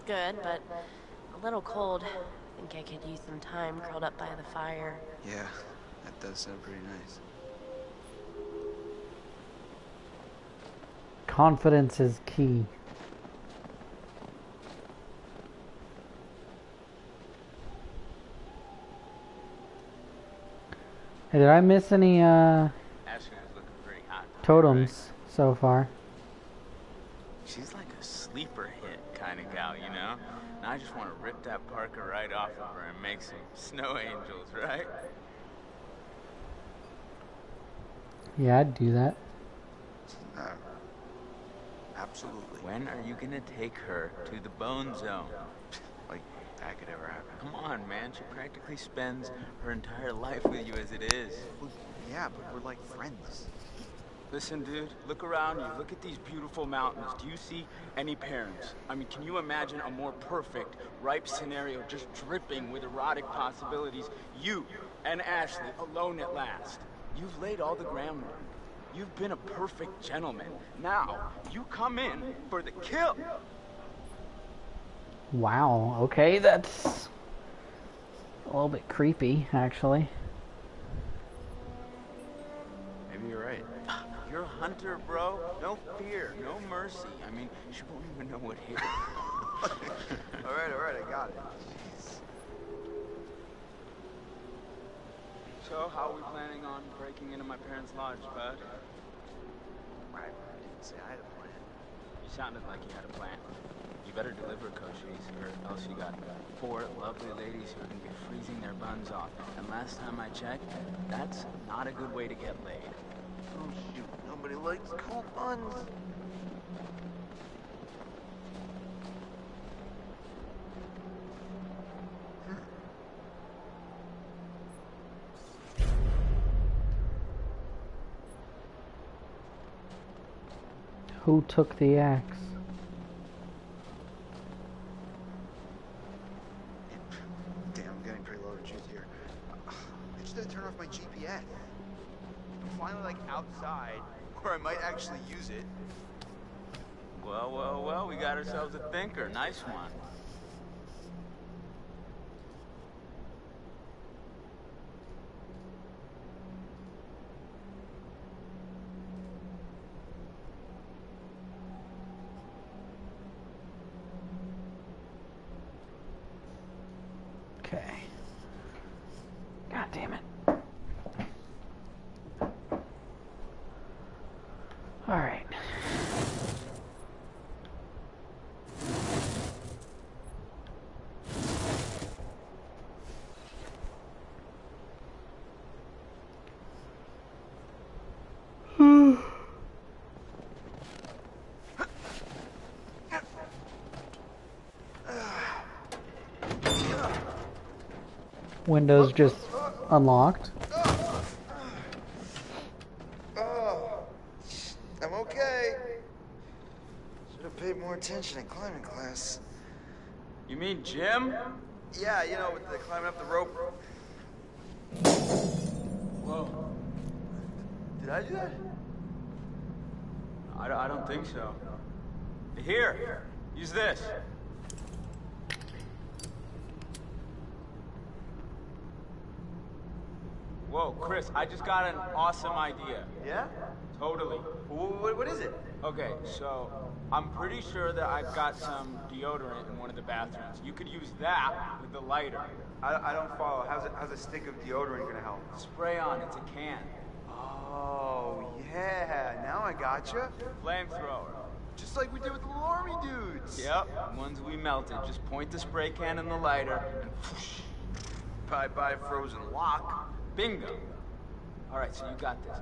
[SPEAKER 7] Good, but a little cold. I Think I could use some time curled up by the fire.
[SPEAKER 6] Yeah, that does sound pretty nice.
[SPEAKER 1] Confidence is key. Hey, did I miss any uh,
[SPEAKER 12] Ashley was hot.
[SPEAKER 1] totems so far?
[SPEAKER 12] She's like a sleeper hit kind of gal, you know? And I just want to rip that Parker right off of her and make some snow angels, right?
[SPEAKER 1] Yeah, I'd do that.
[SPEAKER 6] Uh, absolutely.
[SPEAKER 12] When are you gonna take her to the bone zone?
[SPEAKER 6] That could ever happen.
[SPEAKER 12] Come on, man. She practically spends her entire life with you as it is.
[SPEAKER 6] Well, yeah, but we're like friends.
[SPEAKER 18] Listen, dude, look around you. Look at these beautiful mountains. Do you see any parents? I mean, can you imagine a more perfect, ripe scenario just dripping with erotic possibilities? You and Ashley alone at last. You've laid all the groundwork. You've been a perfect gentleman. Now, you come in for the kill.
[SPEAKER 1] Wow, okay, that's a little bit creepy, actually.
[SPEAKER 6] Maybe you're right.
[SPEAKER 12] You're a hunter, bro. No fear, no mercy. I mean, she won't even know what hit her.
[SPEAKER 6] all right, all right, I got it. Jeez.
[SPEAKER 18] So, how are we planning on breaking into my parents' lodge, bud?
[SPEAKER 6] I didn't say I had a plan.
[SPEAKER 18] You sounded like you had a plan. You better deliver, Cochise, or else you got four lovely ladies who are gonna be freezing their buns off. And last time I checked, that's not a good way to get laid.
[SPEAKER 6] Oh shoot, nobody likes cold buns.
[SPEAKER 1] Who took the axe?
[SPEAKER 6] Damn, I'm getting pretty low to truth here. I just had to turn off my GPS. I'm finally like outside, where I might actually use it.
[SPEAKER 12] Well, well, well, we got ourselves a thinker. Nice one.
[SPEAKER 1] Okay. Windows just unlocked.
[SPEAKER 6] Oh, I'm okay. Should have paid more attention in climbing class.
[SPEAKER 12] You mean gym?
[SPEAKER 6] Yeah, you know, with the climbing up the rope.
[SPEAKER 12] Whoa.
[SPEAKER 6] Did I do that?
[SPEAKER 12] I, don't- I don't think so. Here, use this. Whoa, Chris, I just got an awesome idea.
[SPEAKER 6] Yeah?
[SPEAKER 12] Totally.
[SPEAKER 6] What, what is it?
[SPEAKER 12] Okay, so I'm pretty sure that I've got some deodorant in one of the bathrooms. You could use that with the lighter.
[SPEAKER 6] I, I don't follow. How's a, how's a stick of deodorant gonna help?
[SPEAKER 12] Spray on, it's a can.
[SPEAKER 6] Oh, yeah. Now I got gotcha.
[SPEAKER 12] Flamethrower.
[SPEAKER 6] Just like we did with the Lorry dudes.
[SPEAKER 12] Yep, ones we melted. Just point the spray can in the lighter and whoosh.
[SPEAKER 6] Bye bye, frozen lock.
[SPEAKER 12] Bingo. All right, so you got this.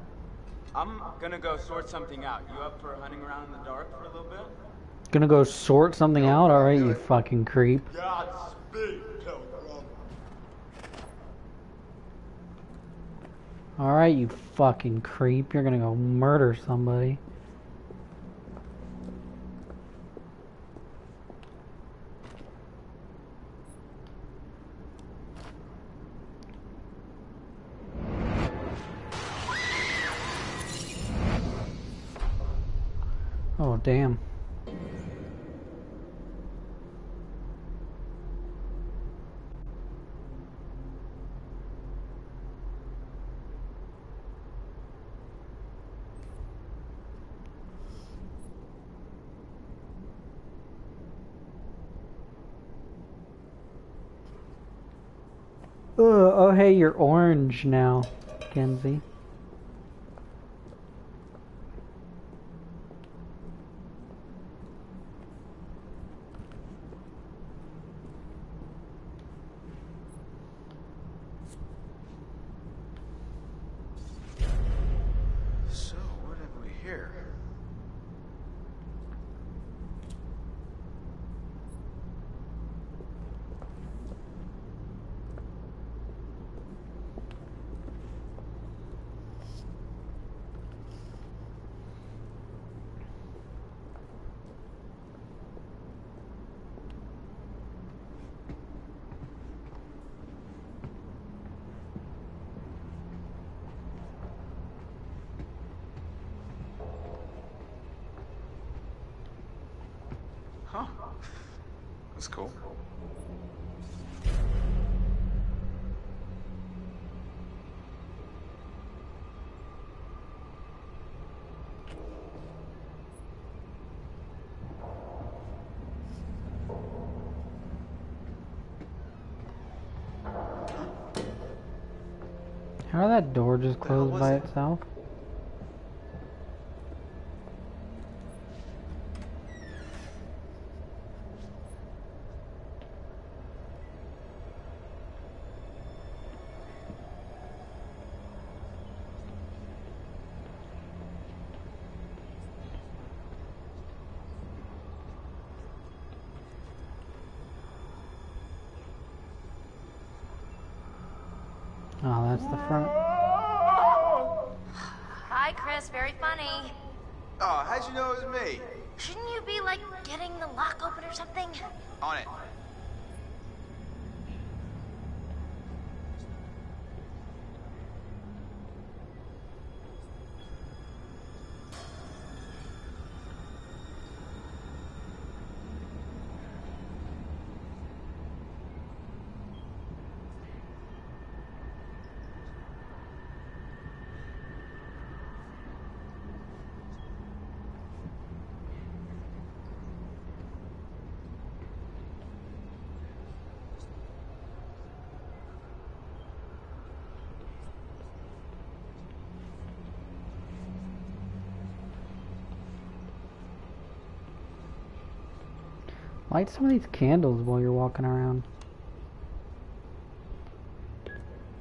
[SPEAKER 12] I'm gonna go sort something out. You up for hunting around in the dark for a little bit?
[SPEAKER 1] Gonna go sort something out? Alright, you fucking creep.
[SPEAKER 12] Godspeed, Pilgrim.
[SPEAKER 1] Alright, you fucking creep. You're gonna go murder somebody. Oh, damn. Ugh, oh, hey, you're orange now, Kenzie.
[SPEAKER 6] So, what have we here? Huh. That's cool.
[SPEAKER 1] How that door just
[SPEAKER 6] The hell
[SPEAKER 1] close
[SPEAKER 6] was
[SPEAKER 1] by
[SPEAKER 6] it?
[SPEAKER 1] itself? Oh, that's the front.
[SPEAKER 2] Hi, Chris. Very funny.
[SPEAKER 6] Oh, how'd you know it was me?
[SPEAKER 2] Shouldn't you be, like, getting the lock open or something?
[SPEAKER 6] On it.
[SPEAKER 1] Light some of these candles while you're walking around.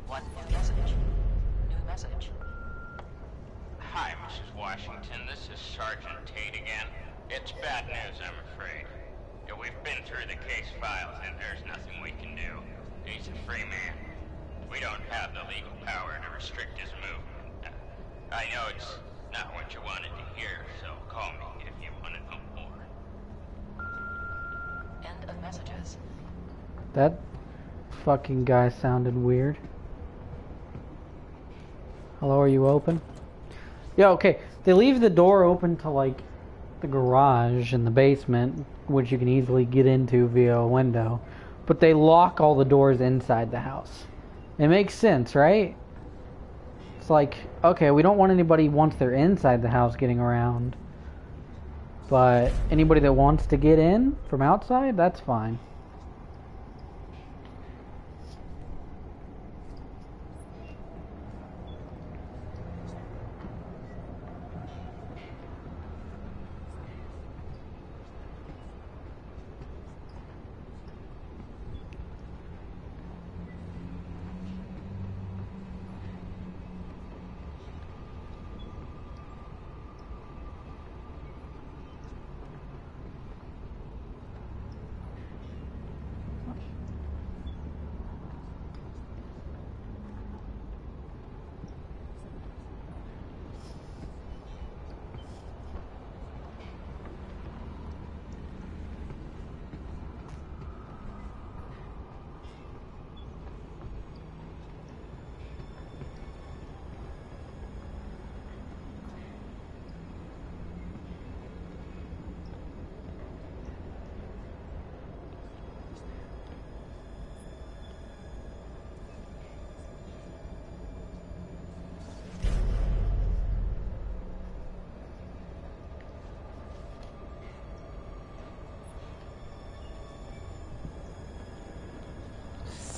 [SPEAKER 7] One new message. New message.
[SPEAKER 19] Hi, Mrs. Washington. This is Sergeant Tate again. It's bad news, I'm afraid. Yeah, we've been through the case files, and there's nothing we can do. He's a free man. We don't have the legal power to restrict his movement. Uh, I know it's not what you wanted to hear, so call me if you want to know more.
[SPEAKER 7] End of messages.
[SPEAKER 1] That fucking guy sounded weird. Hello, are you open? Yeah, okay. They leave the door open to like the garage in the basement, which you can easily get into via a window, but they lock all the doors inside the house. It makes sense, right? It's like, okay, we don't want anybody once they're inside the house getting around. But anybody that wants to get in from outside, that's fine.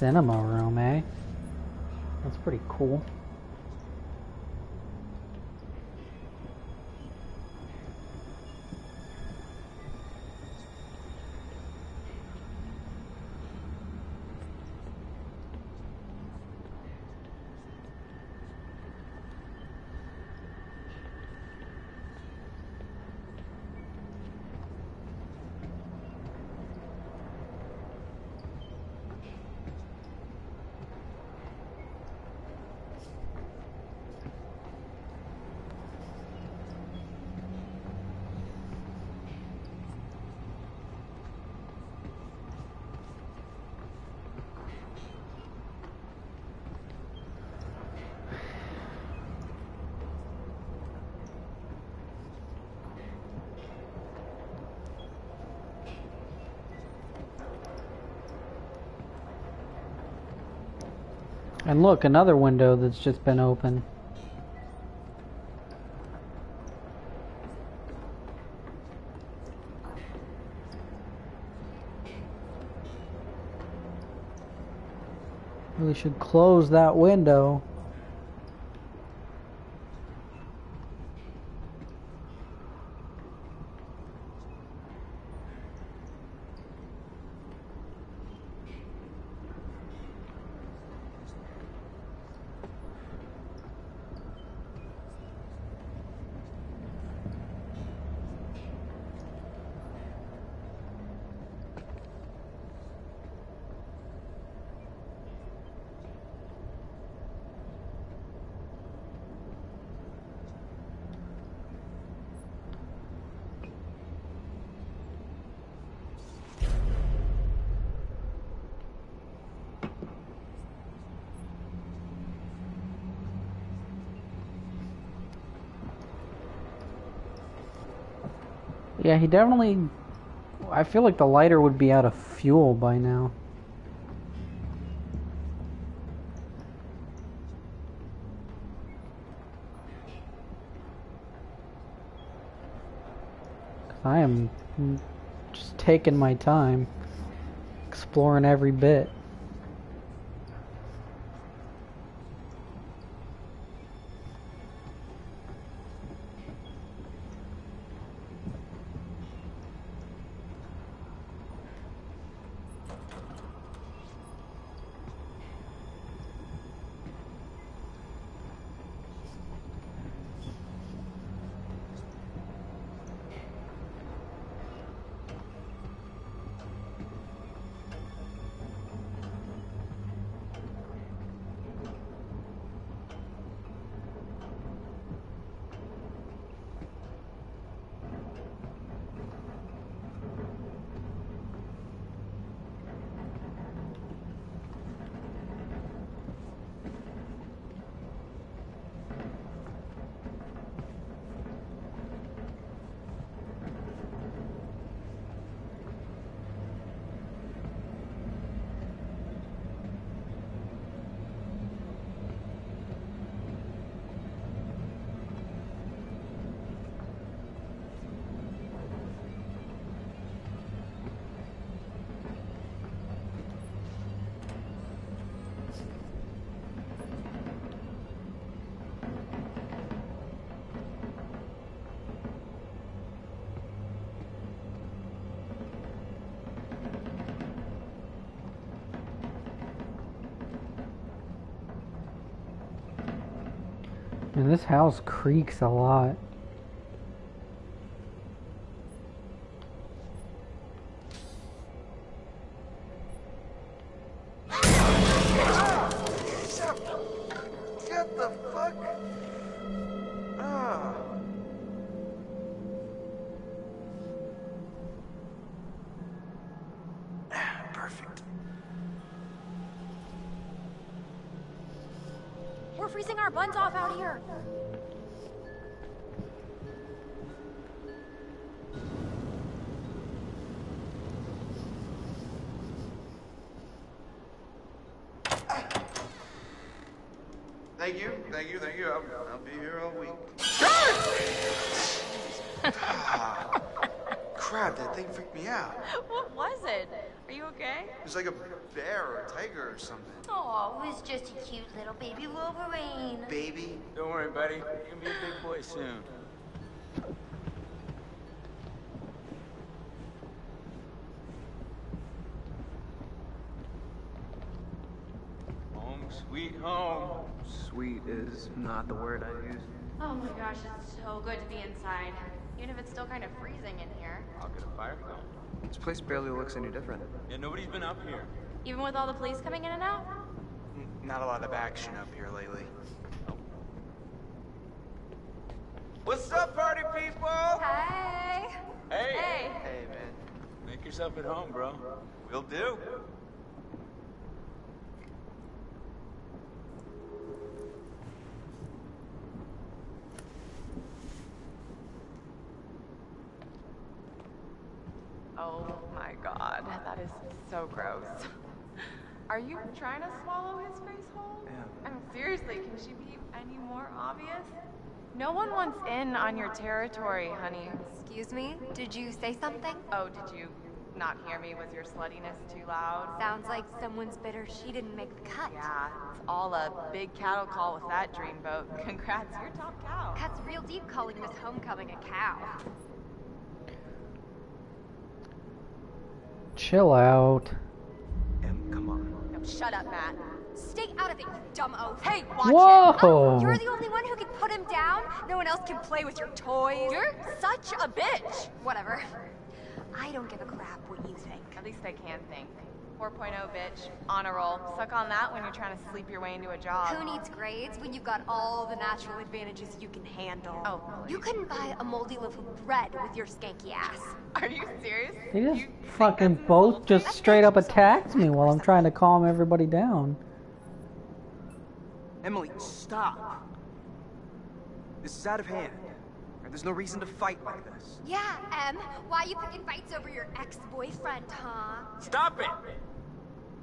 [SPEAKER 1] Cinema room, eh? That's pretty cool. And look, another window that's just been open. Really should close that window. Yeah, he definitely. I feel like the lighter would be out of fuel by now. I am just taking my time, exploring every bit. This house creaks a lot.
[SPEAKER 6] Thank you, thank you, thank you. I'll, I'll be here all week. Ah, crap, that thing freaked me out.
[SPEAKER 2] What was it? Are you okay?
[SPEAKER 6] It was like a bear or a tiger or something.
[SPEAKER 4] Oh, it was just a cute little baby Wolverine.
[SPEAKER 6] Baby?
[SPEAKER 12] Don't worry, buddy. You're gonna be a big boy soon. Home, sweet home.
[SPEAKER 15] Sweet is not the word I use.
[SPEAKER 2] Oh my gosh, it's so good to be inside. Even if it's still kind of freezing in here.
[SPEAKER 12] I'll get a fire going.
[SPEAKER 15] This place barely looks any different.
[SPEAKER 12] Yeah, nobody's been up here.
[SPEAKER 2] Even with all the police coming in and out?
[SPEAKER 6] Not a lot of action up here lately.
[SPEAKER 12] What's up, party people?
[SPEAKER 4] Hey.
[SPEAKER 12] Hey.
[SPEAKER 2] Hey.
[SPEAKER 6] Hey, man.
[SPEAKER 12] Make yourself at home, bro.
[SPEAKER 6] Will do.
[SPEAKER 2] Oh my god, that is so gross. Are you trying to swallow his face whole?
[SPEAKER 15] Yeah.
[SPEAKER 2] I mean, seriously, can she be any more obvious? No one wants in on your territory, honey.
[SPEAKER 4] Excuse me? Did you say something?
[SPEAKER 2] Oh, did you not hear me? Was your sluttiness too loud?
[SPEAKER 4] Sounds like someone's bitter she didn't make the cut.
[SPEAKER 2] Yeah, it's all a big cattle call with that dreamboat. Congrats, you're top cow.
[SPEAKER 4] That's real deep calling this Homecoming a cow.
[SPEAKER 1] Chill out.
[SPEAKER 15] Em, come on.
[SPEAKER 2] No, shut up, Matt.
[SPEAKER 4] Stay out of it, you dumb oaf.
[SPEAKER 2] Hey, watch
[SPEAKER 1] Whoa!
[SPEAKER 2] it.
[SPEAKER 4] Oh, you're the only one who can put him down? No one else can play with your toys?
[SPEAKER 2] You're such a bitch.
[SPEAKER 4] Whatever. I don't give a crap what you think.
[SPEAKER 2] At least I can think. 4.0 bitch, on a roll. Suck on that when you're trying to sleep your way into a job.
[SPEAKER 4] Who needs grades when you've got all the natural advantages you can handle?
[SPEAKER 2] Oh,
[SPEAKER 4] You couldn't buy a moldy loaf of bread with your skanky ass.
[SPEAKER 2] Are you serious?
[SPEAKER 1] They just fucking both just straight up attacked me while I'm trying to calm everybody down.
[SPEAKER 15] Emily, stop. This is out of hand. There's no reason to fight like this.
[SPEAKER 4] Yeah, Em. Why are you picking fights over your ex-boyfriend, huh?
[SPEAKER 12] Stop it!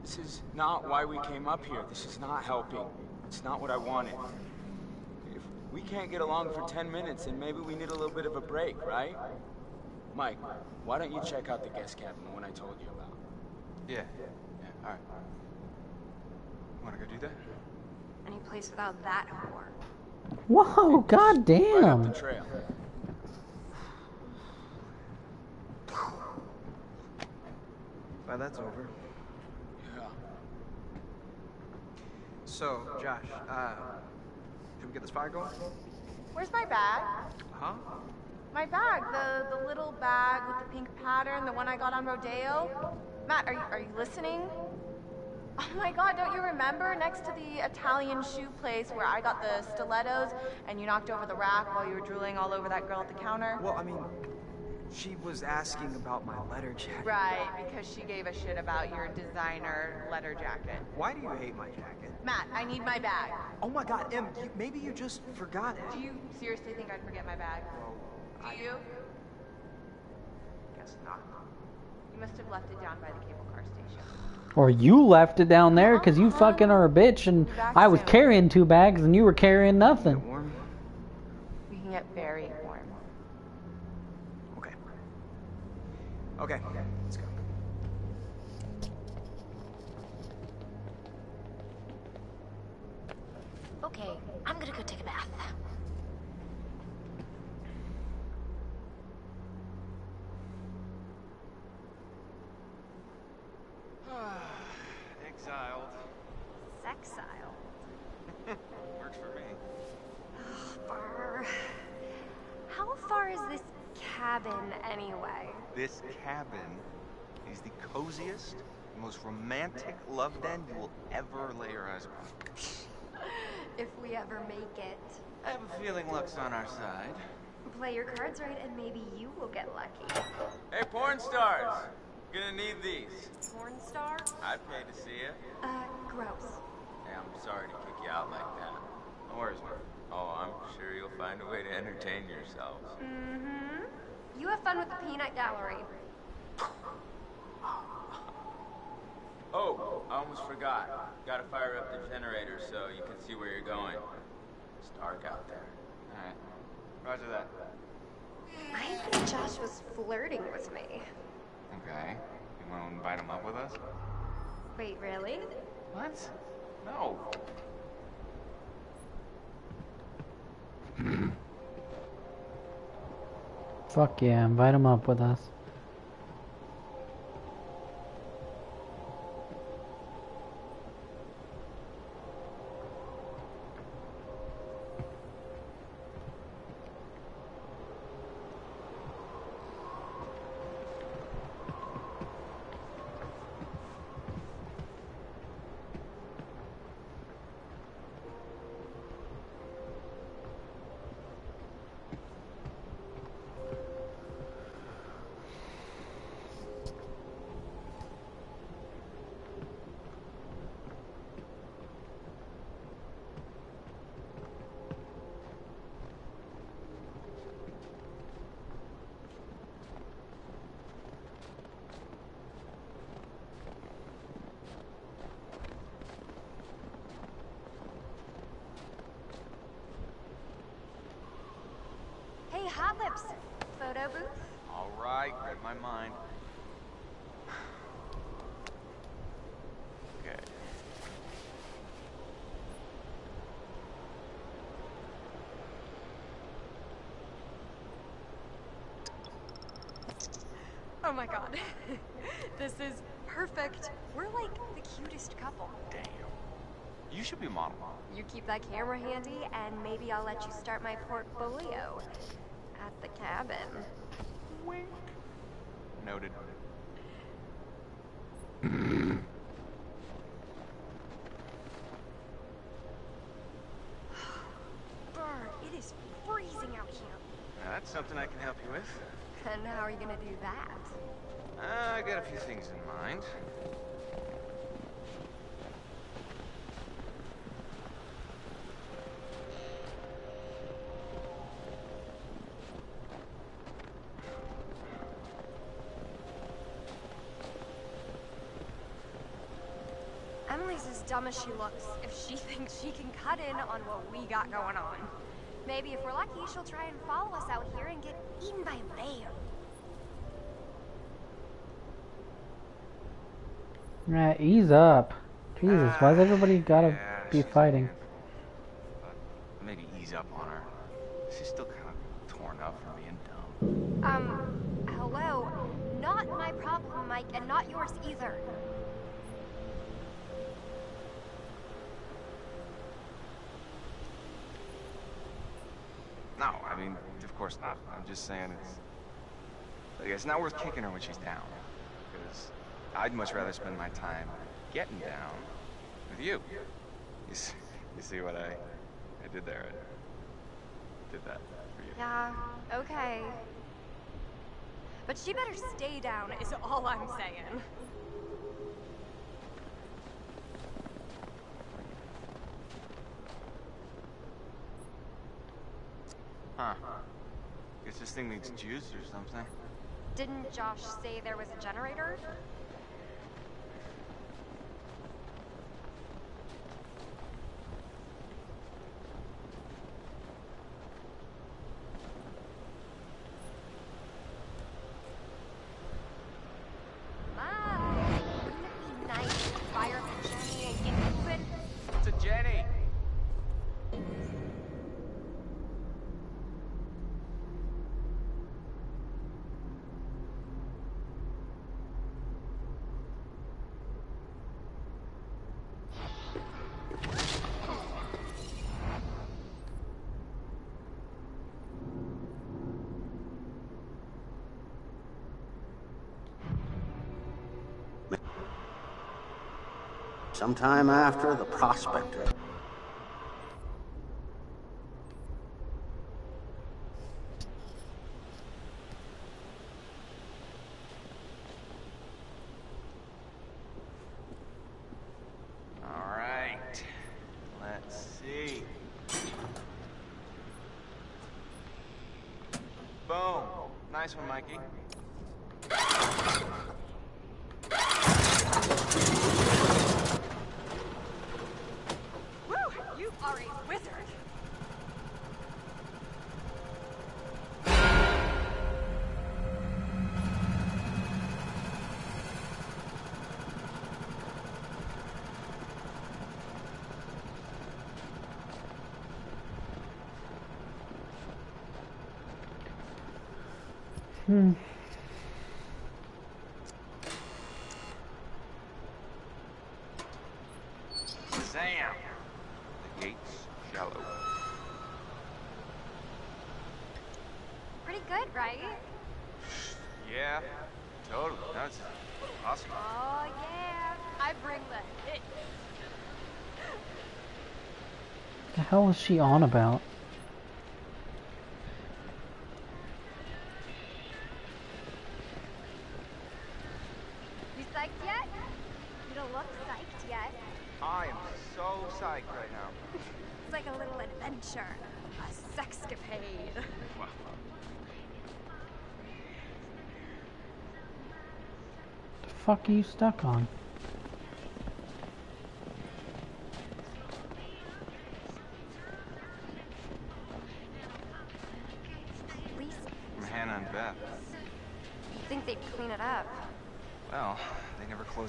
[SPEAKER 12] This is not why we came up here. This is not helping. It's not what I wanted. If we can't get along for 10 minutes, then maybe we need a little bit of a break, right? Mike, why don't you check out the guest cabin, the one I told you about?
[SPEAKER 20] Yeah. Yeah, alright. You Wanna go do that?
[SPEAKER 4] Any place without that whore.
[SPEAKER 1] Whoa,
[SPEAKER 12] Right up
[SPEAKER 1] goddamn.
[SPEAKER 12] the
[SPEAKER 15] Well, that's over. Yeah. So, Josh, uh, we get this fire going?
[SPEAKER 2] Where's my bag?
[SPEAKER 15] Huh?
[SPEAKER 2] My bag, the, the little bag with the pink pattern, the one I got on Rodeo. Matt, are you, are you listening? Oh my god, don't you remember? Next to the Italian shoe place where I got the stilettos and you knocked over the rack while you were drooling all over that girl at the counter?
[SPEAKER 15] Well, I mean, she was asking about my letter jacket.
[SPEAKER 2] Right, because she gave a shit about your designer letter jacket.
[SPEAKER 15] Why do you hate my jacket?
[SPEAKER 2] Matt, I need my bag.
[SPEAKER 15] Oh my god, Em, you, maybe you just forgot it.
[SPEAKER 2] Do you seriously think I'd forget my bag? Oh, do you?
[SPEAKER 15] Guess not.
[SPEAKER 2] You must have left it down by the cable car station.
[SPEAKER 1] Or you left it down there because you uh-huh. fucking are a bitch and I was carrying two bags and you were carrying nothing.
[SPEAKER 2] We can get very warm.
[SPEAKER 15] Okay. Okay, Okay, let's go.
[SPEAKER 7] Okay, I'm gonna go take a bath.
[SPEAKER 6] Exiled.
[SPEAKER 4] Sexile.
[SPEAKER 6] Works for me.
[SPEAKER 4] Brr. How far is this cabin anyway?
[SPEAKER 6] This cabin is the coziest, most romantic love den you will ever lay your eyes upon.
[SPEAKER 4] If we ever make it.
[SPEAKER 12] I have a feeling luck's on our side.
[SPEAKER 4] Play your cards right and maybe you will get lucky.
[SPEAKER 12] Hey, porn stars! Gonna need these.
[SPEAKER 4] Porn star?
[SPEAKER 12] I paid to see you.
[SPEAKER 4] Uh, gross.
[SPEAKER 12] Hey, I'm sorry to kick you out like that.
[SPEAKER 6] No worries, man.
[SPEAKER 12] Oh, I'm sure you'll find a way to entertain yourselves.
[SPEAKER 4] Mm-hmm. You have fun with the peanut gallery.
[SPEAKER 12] Oh, I almost forgot. Gotta fire up the generator so you can see where you're going. It's dark out there.
[SPEAKER 6] Alright. Roger that.
[SPEAKER 4] I think Josh was flirting with me.
[SPEAKER 6] Okay. You want to invite him up with us?
[SPEAKER 4] Wait, really?
[SPEAKER 6] What? No.
[SPEAKER 1] Fuck yeah, invite him up with us.
[SPEAKER 4] Lips. Photo booth?
[SPEAKER 6] Alright, read my mind. Okay.
[SPEAKER 4] Oh my god. this is perfect. We're like the cutest couple.
[SPEAKER 6] Damn. You should be a model.
[SPEAKER 4] You keep that camera handy, and maybe I'll let you start my portfolio at the cabin.
[SPEAKER 6] Wink. Noted.
[SPEAKER 4] Burr, it is freezing out here.
[SPEAKER 6] That's something I can help you with.
[SPEAKER 4] And how are you gonna do that?
[SPEAKER 6] Uh, I got a few things in mind.
[SPEAKER 4] Emily's as dumb as she looks if she thinks she can cut in on what we got going on. Maybe if we're lucky, she'll try and follow us out here and get eaten by a bear.
[SPEAKER 1] Yeah, ease up. Jesus, why's ah, everybody gotta
[SPEAKER 6] yeah,
[SPEAKER 1] be
[SPEAKER 6] she's
[SPEAKER 1] fighting?
[SPEAKER 6] Just saying it's. like, It's not worth kicking her when she's down. Because I'd much rather spend my time getting down with you. You see, you see what I, I did there? I did that for you.
[SPEAKER 4] Yeah, okay. But she better stay down, is all I'm saying.
[SPEAKER 6] Huh. Guess this thing needs juice or something.
[SPEAKER 4] Didn't Josh say there was a generator? Bye. Wouldn't it be nice to fire up a Jenny and get moving?
[SPEAKER 6] It's a Jenny.
[SPEAKER 8] Sometime after the prospector.
[SPEAKER 6] All right. Let's see. Boom. Nice one, Mikey.
[SPEAKER 4] Woo! You are a wizard!
[SPEAKER 1] Hmm.
[SPEAKER 6] Sam. The gate's shallow.
[SPEAKER 4] Pretty good, right?
[SPEAKER 6] Yeah. Totally. That's awesome.
[SPEAKER 4] Oh, yeah. I bring the hit.
[SPEAKER 1] The hell is she on about?
[SPEAKER 4] You psyched yet? You don't look psyched yet.
[SPEAKER 6] I am so psyched right now.
[SPEAKER 4] It's like a little adventure. A sexcapade.
[SPEAKER 1] The fuck are you stuck on?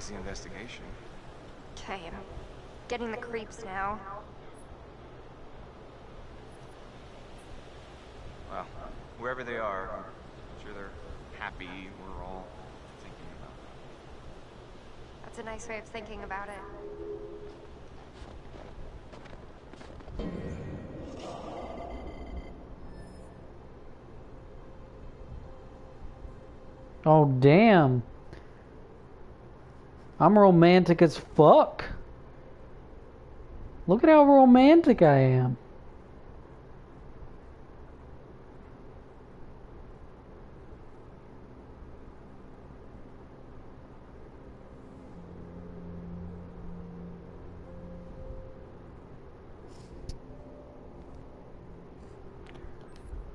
[SPEAKER 6] The investigation.
[SPEAKER 4] Okay, I'm getting the creeps now.
[SPEAKER 6] Well, wherever they are, I'm sure they're happy. We're all thinking about them.
[SPEAKER 4] That's a nice way of thinking about it.
[SPEAKER 1] I'm romantic as fuck. Look at how romantic I am.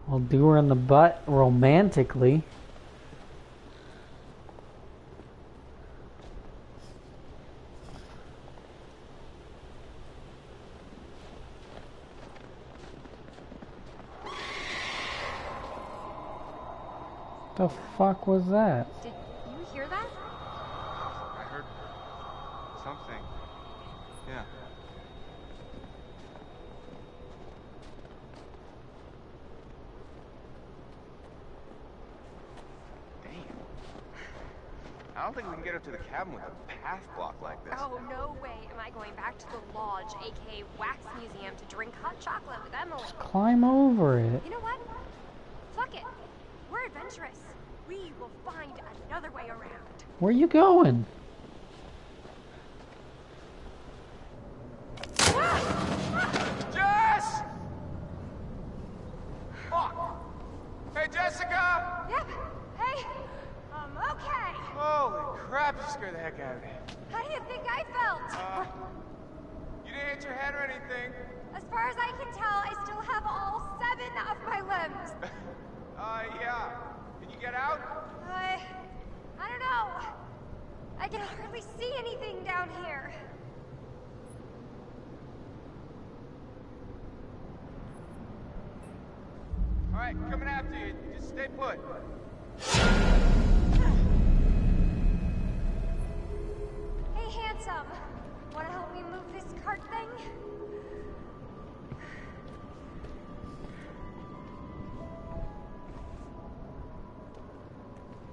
[SPEAKER 1] I'll do her in the butt romantically. the fuck was that?
[SPEAKER 4] Did you hear that?
[SPEAKER 6] I heard something. Yeah. Damn.
[SPEAKER 1] I don't think we can get up to the cabin with a path block like this.
[SPEAKER 4] Oh, no way am I going back to the lodge, aka Wax Museum, to drink hot chocolate with Emily.
[SPEAKER 6] Just climb over it.
[SPEAKER 4] You know what? We're adventurous. We will find another way around.
[SPEAKER 6] Where
[SPEAKER 1] are you
[SPEAKER 4] going?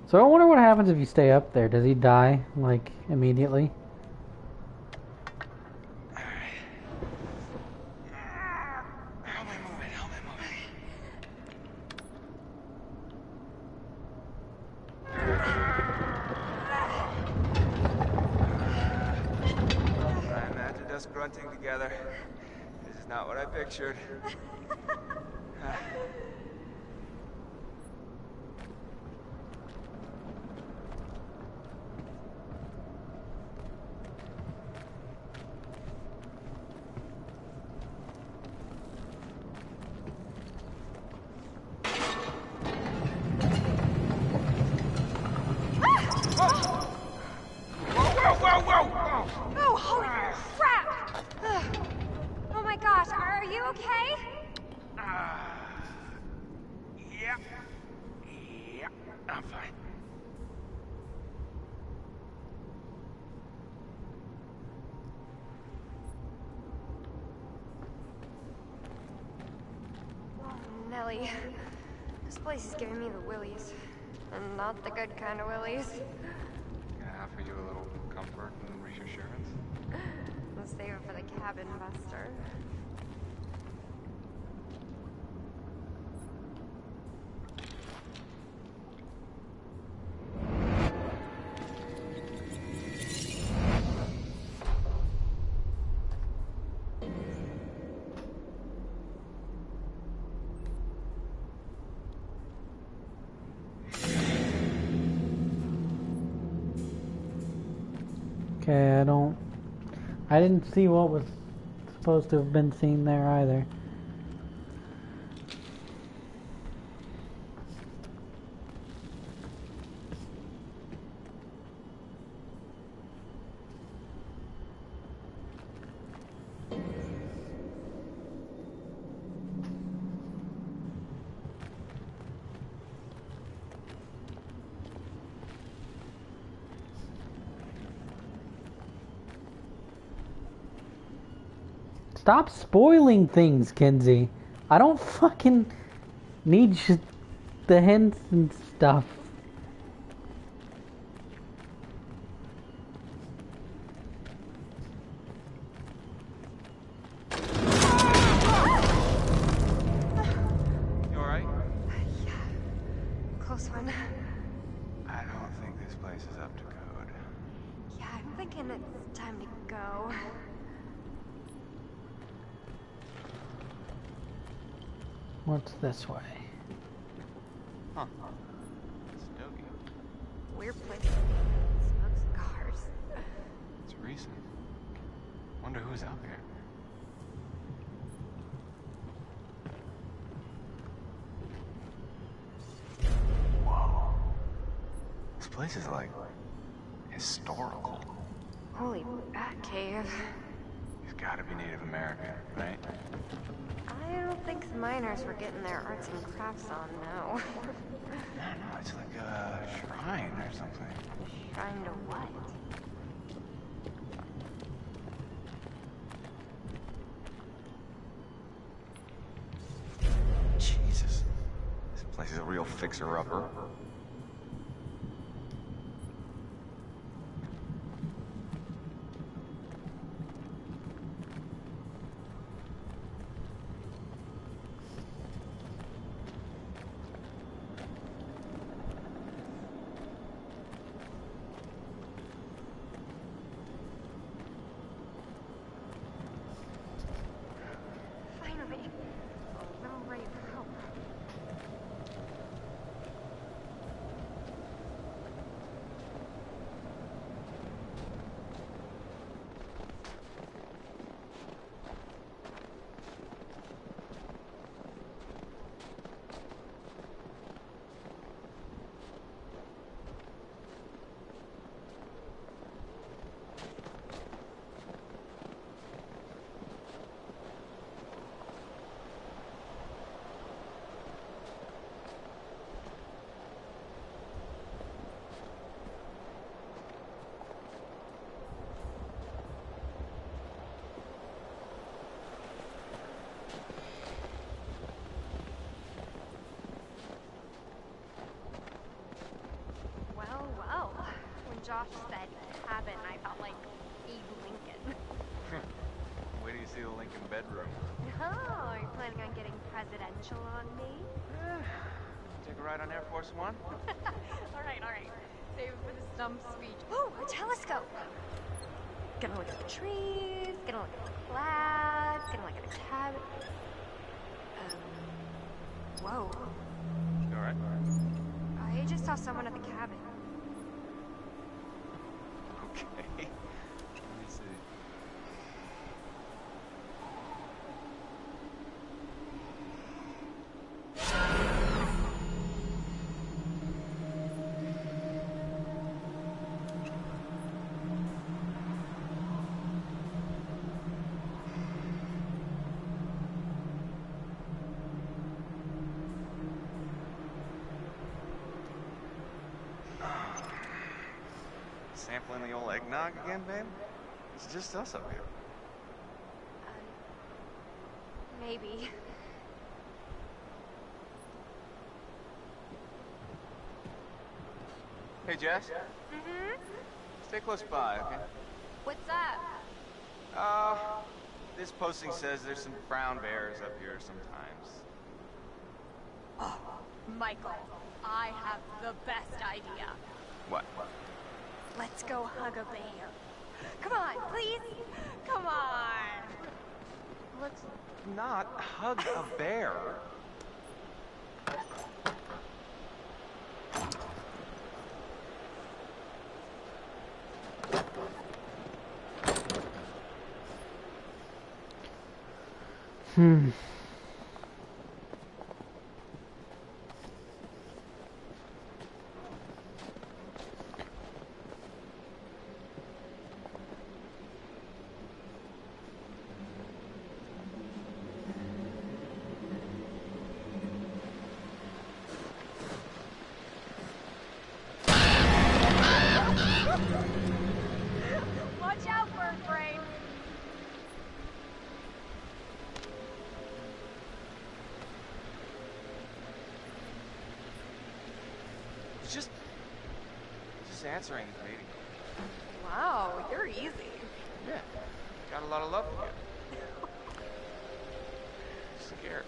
[SPEAKER 6] So I wonder what happens if you stay up there. Does he die, like, immediately?
[SPEAKER 1] Not
[SPEAKER 4] the good kind of willies.
[SPEAKER 1] Can I offer you a little comfort and reassurance?
[SPEAKER 4] Let's save it for the cabin, Buster.
[SPEAKER 6] Okay, I don't... I didn't see what was supposed to have been seen there either. Stop spoiling things, Kenzie. I don't fucking need the hints and stuff.
[SPEAKER 4] Josh said cabin, I felt like Abe Lincoln.
[SPEAKER 6] Where do you see the Lincoln bedroom?
[SPEAKER 4] Oh, are you planning on getting presidential on me?
[SPEAKER 6] Take a ride on Air Force One?
[SPEAKER 4] all right, all right. Save it for the stump speech. Oh, a telescope. Gonna look at the trees, gonna look at the clouds, gonna look at the cabin. Um, whoa.
[SPEAKER 6] You alright?
[SPEAKER 4] I just saw someone at the cabin.
[SPEAKER 6] Sampling the eggnog again, babe? It's just us up here.
[SPEAKER 4] Maybe.
[SPEAKER 6] Hey, Jess.
[SPEAKER 4] Mm-hmm.
[SPEAKER 6] Stay close by, okay?
[SPEAKER 4] What's up?
[SPEAKER 6] Uh, this posting says there's some brown bears up here sometimes.
[SPEAKER 4] Oh, Michael, I have the best idea.
[SPEAKER 6] What?
[SPEAKER 4] Let's go hug a bear. Come on, please. Come on.
[SPEAKER 6] Let's not hug a bear.
[SPEAKER 7] Hmm.
[SPEAKER 4] Watch out, bird brain.
[SPEAKER 6] It's just. Just answering, lady.
[SPEAKER 4] Wow, you're easy.
[SPEAKER 6] Yeah. Got a lot of love to give. Scared.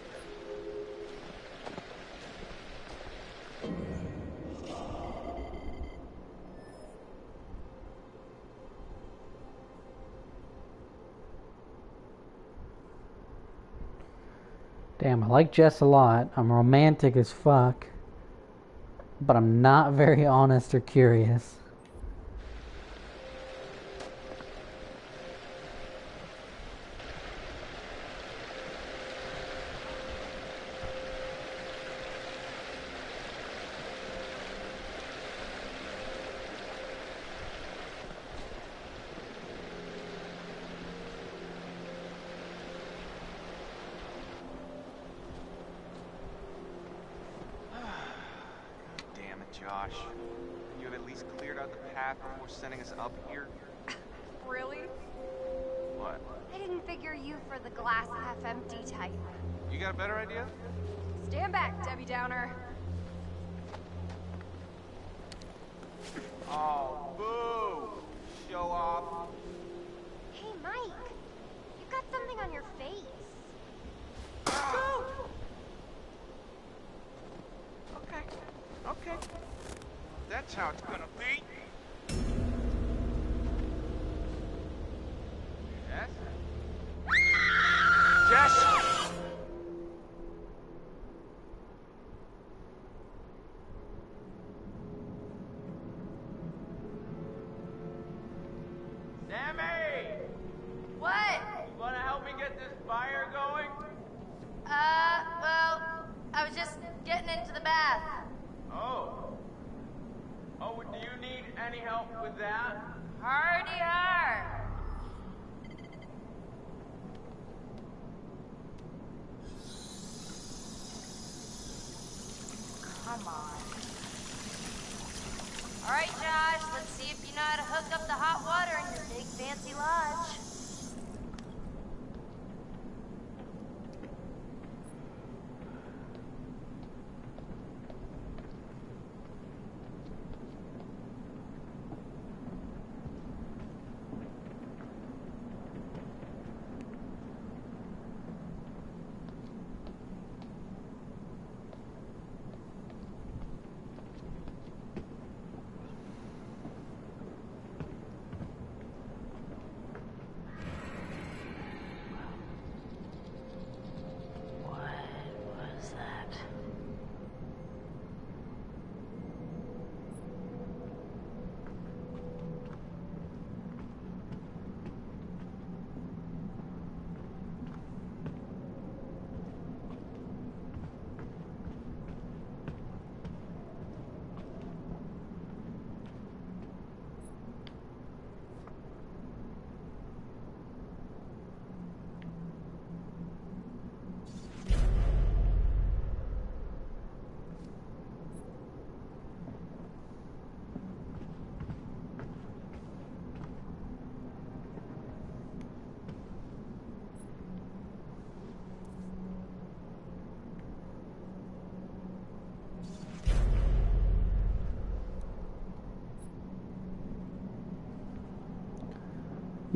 [SPEAKER 7] Damn, I like Jess a lot. I'm romantic as fuck. But I'm not very honest or curious.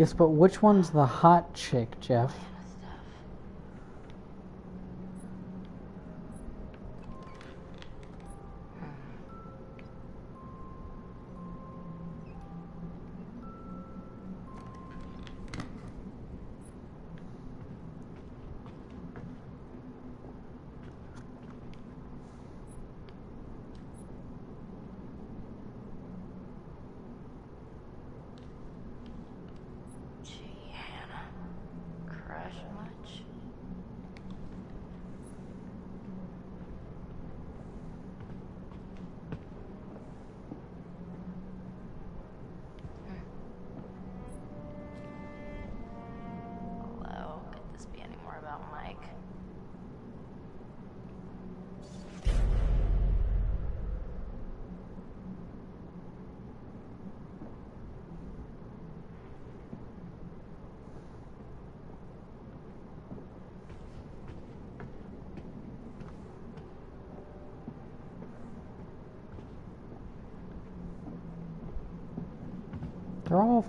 [SPEAKER 12] Yes, but which one's the hot chick, Jeff?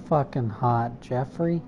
[SPEAKER 12] fucking hot, Jeffrey.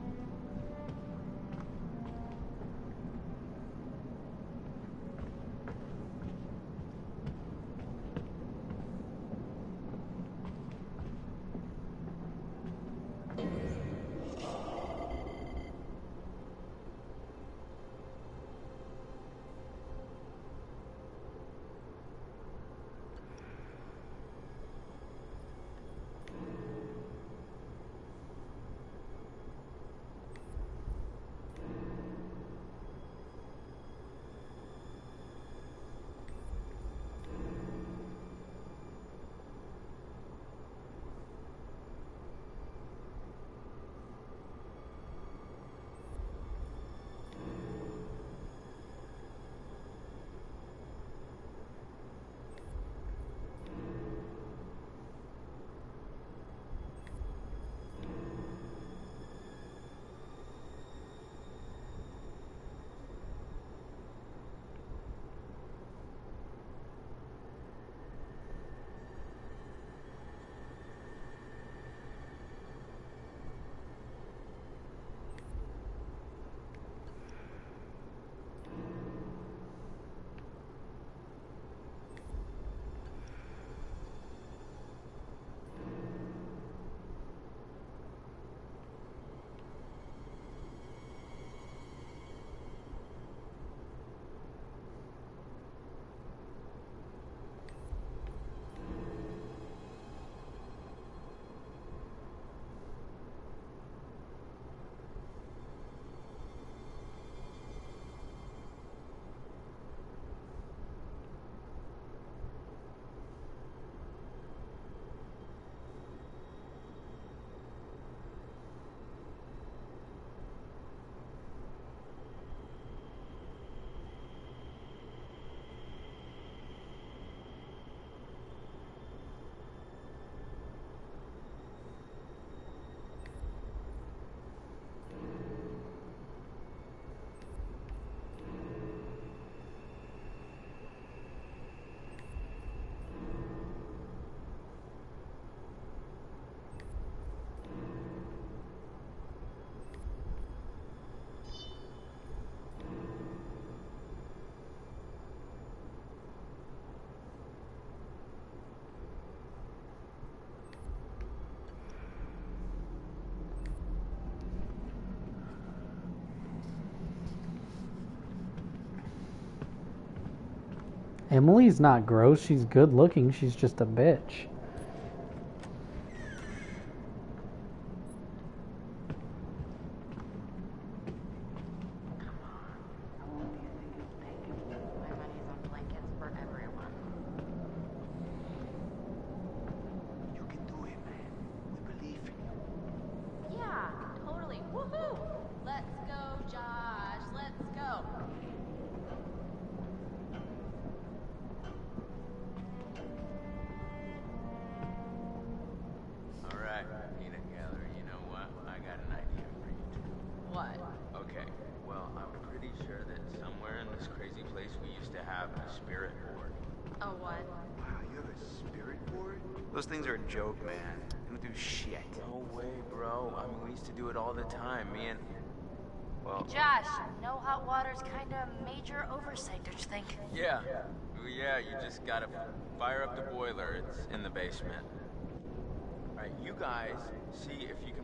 [SPEAKER 12] Emily's not gross. She's good looking. She's just a bitch.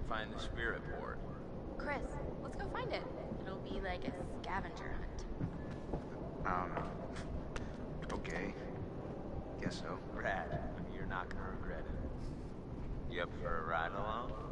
[SPEAKER 12] See if you can find the spirit board.
[SPEAKER 5] Chris, let's go find it. It'll be like a scavenger hunt.
[SPEAKER 6] Um. Okay. Guess so.
[SPEAKER 12] Rad. You're not gonna regret it. You up for a ride along?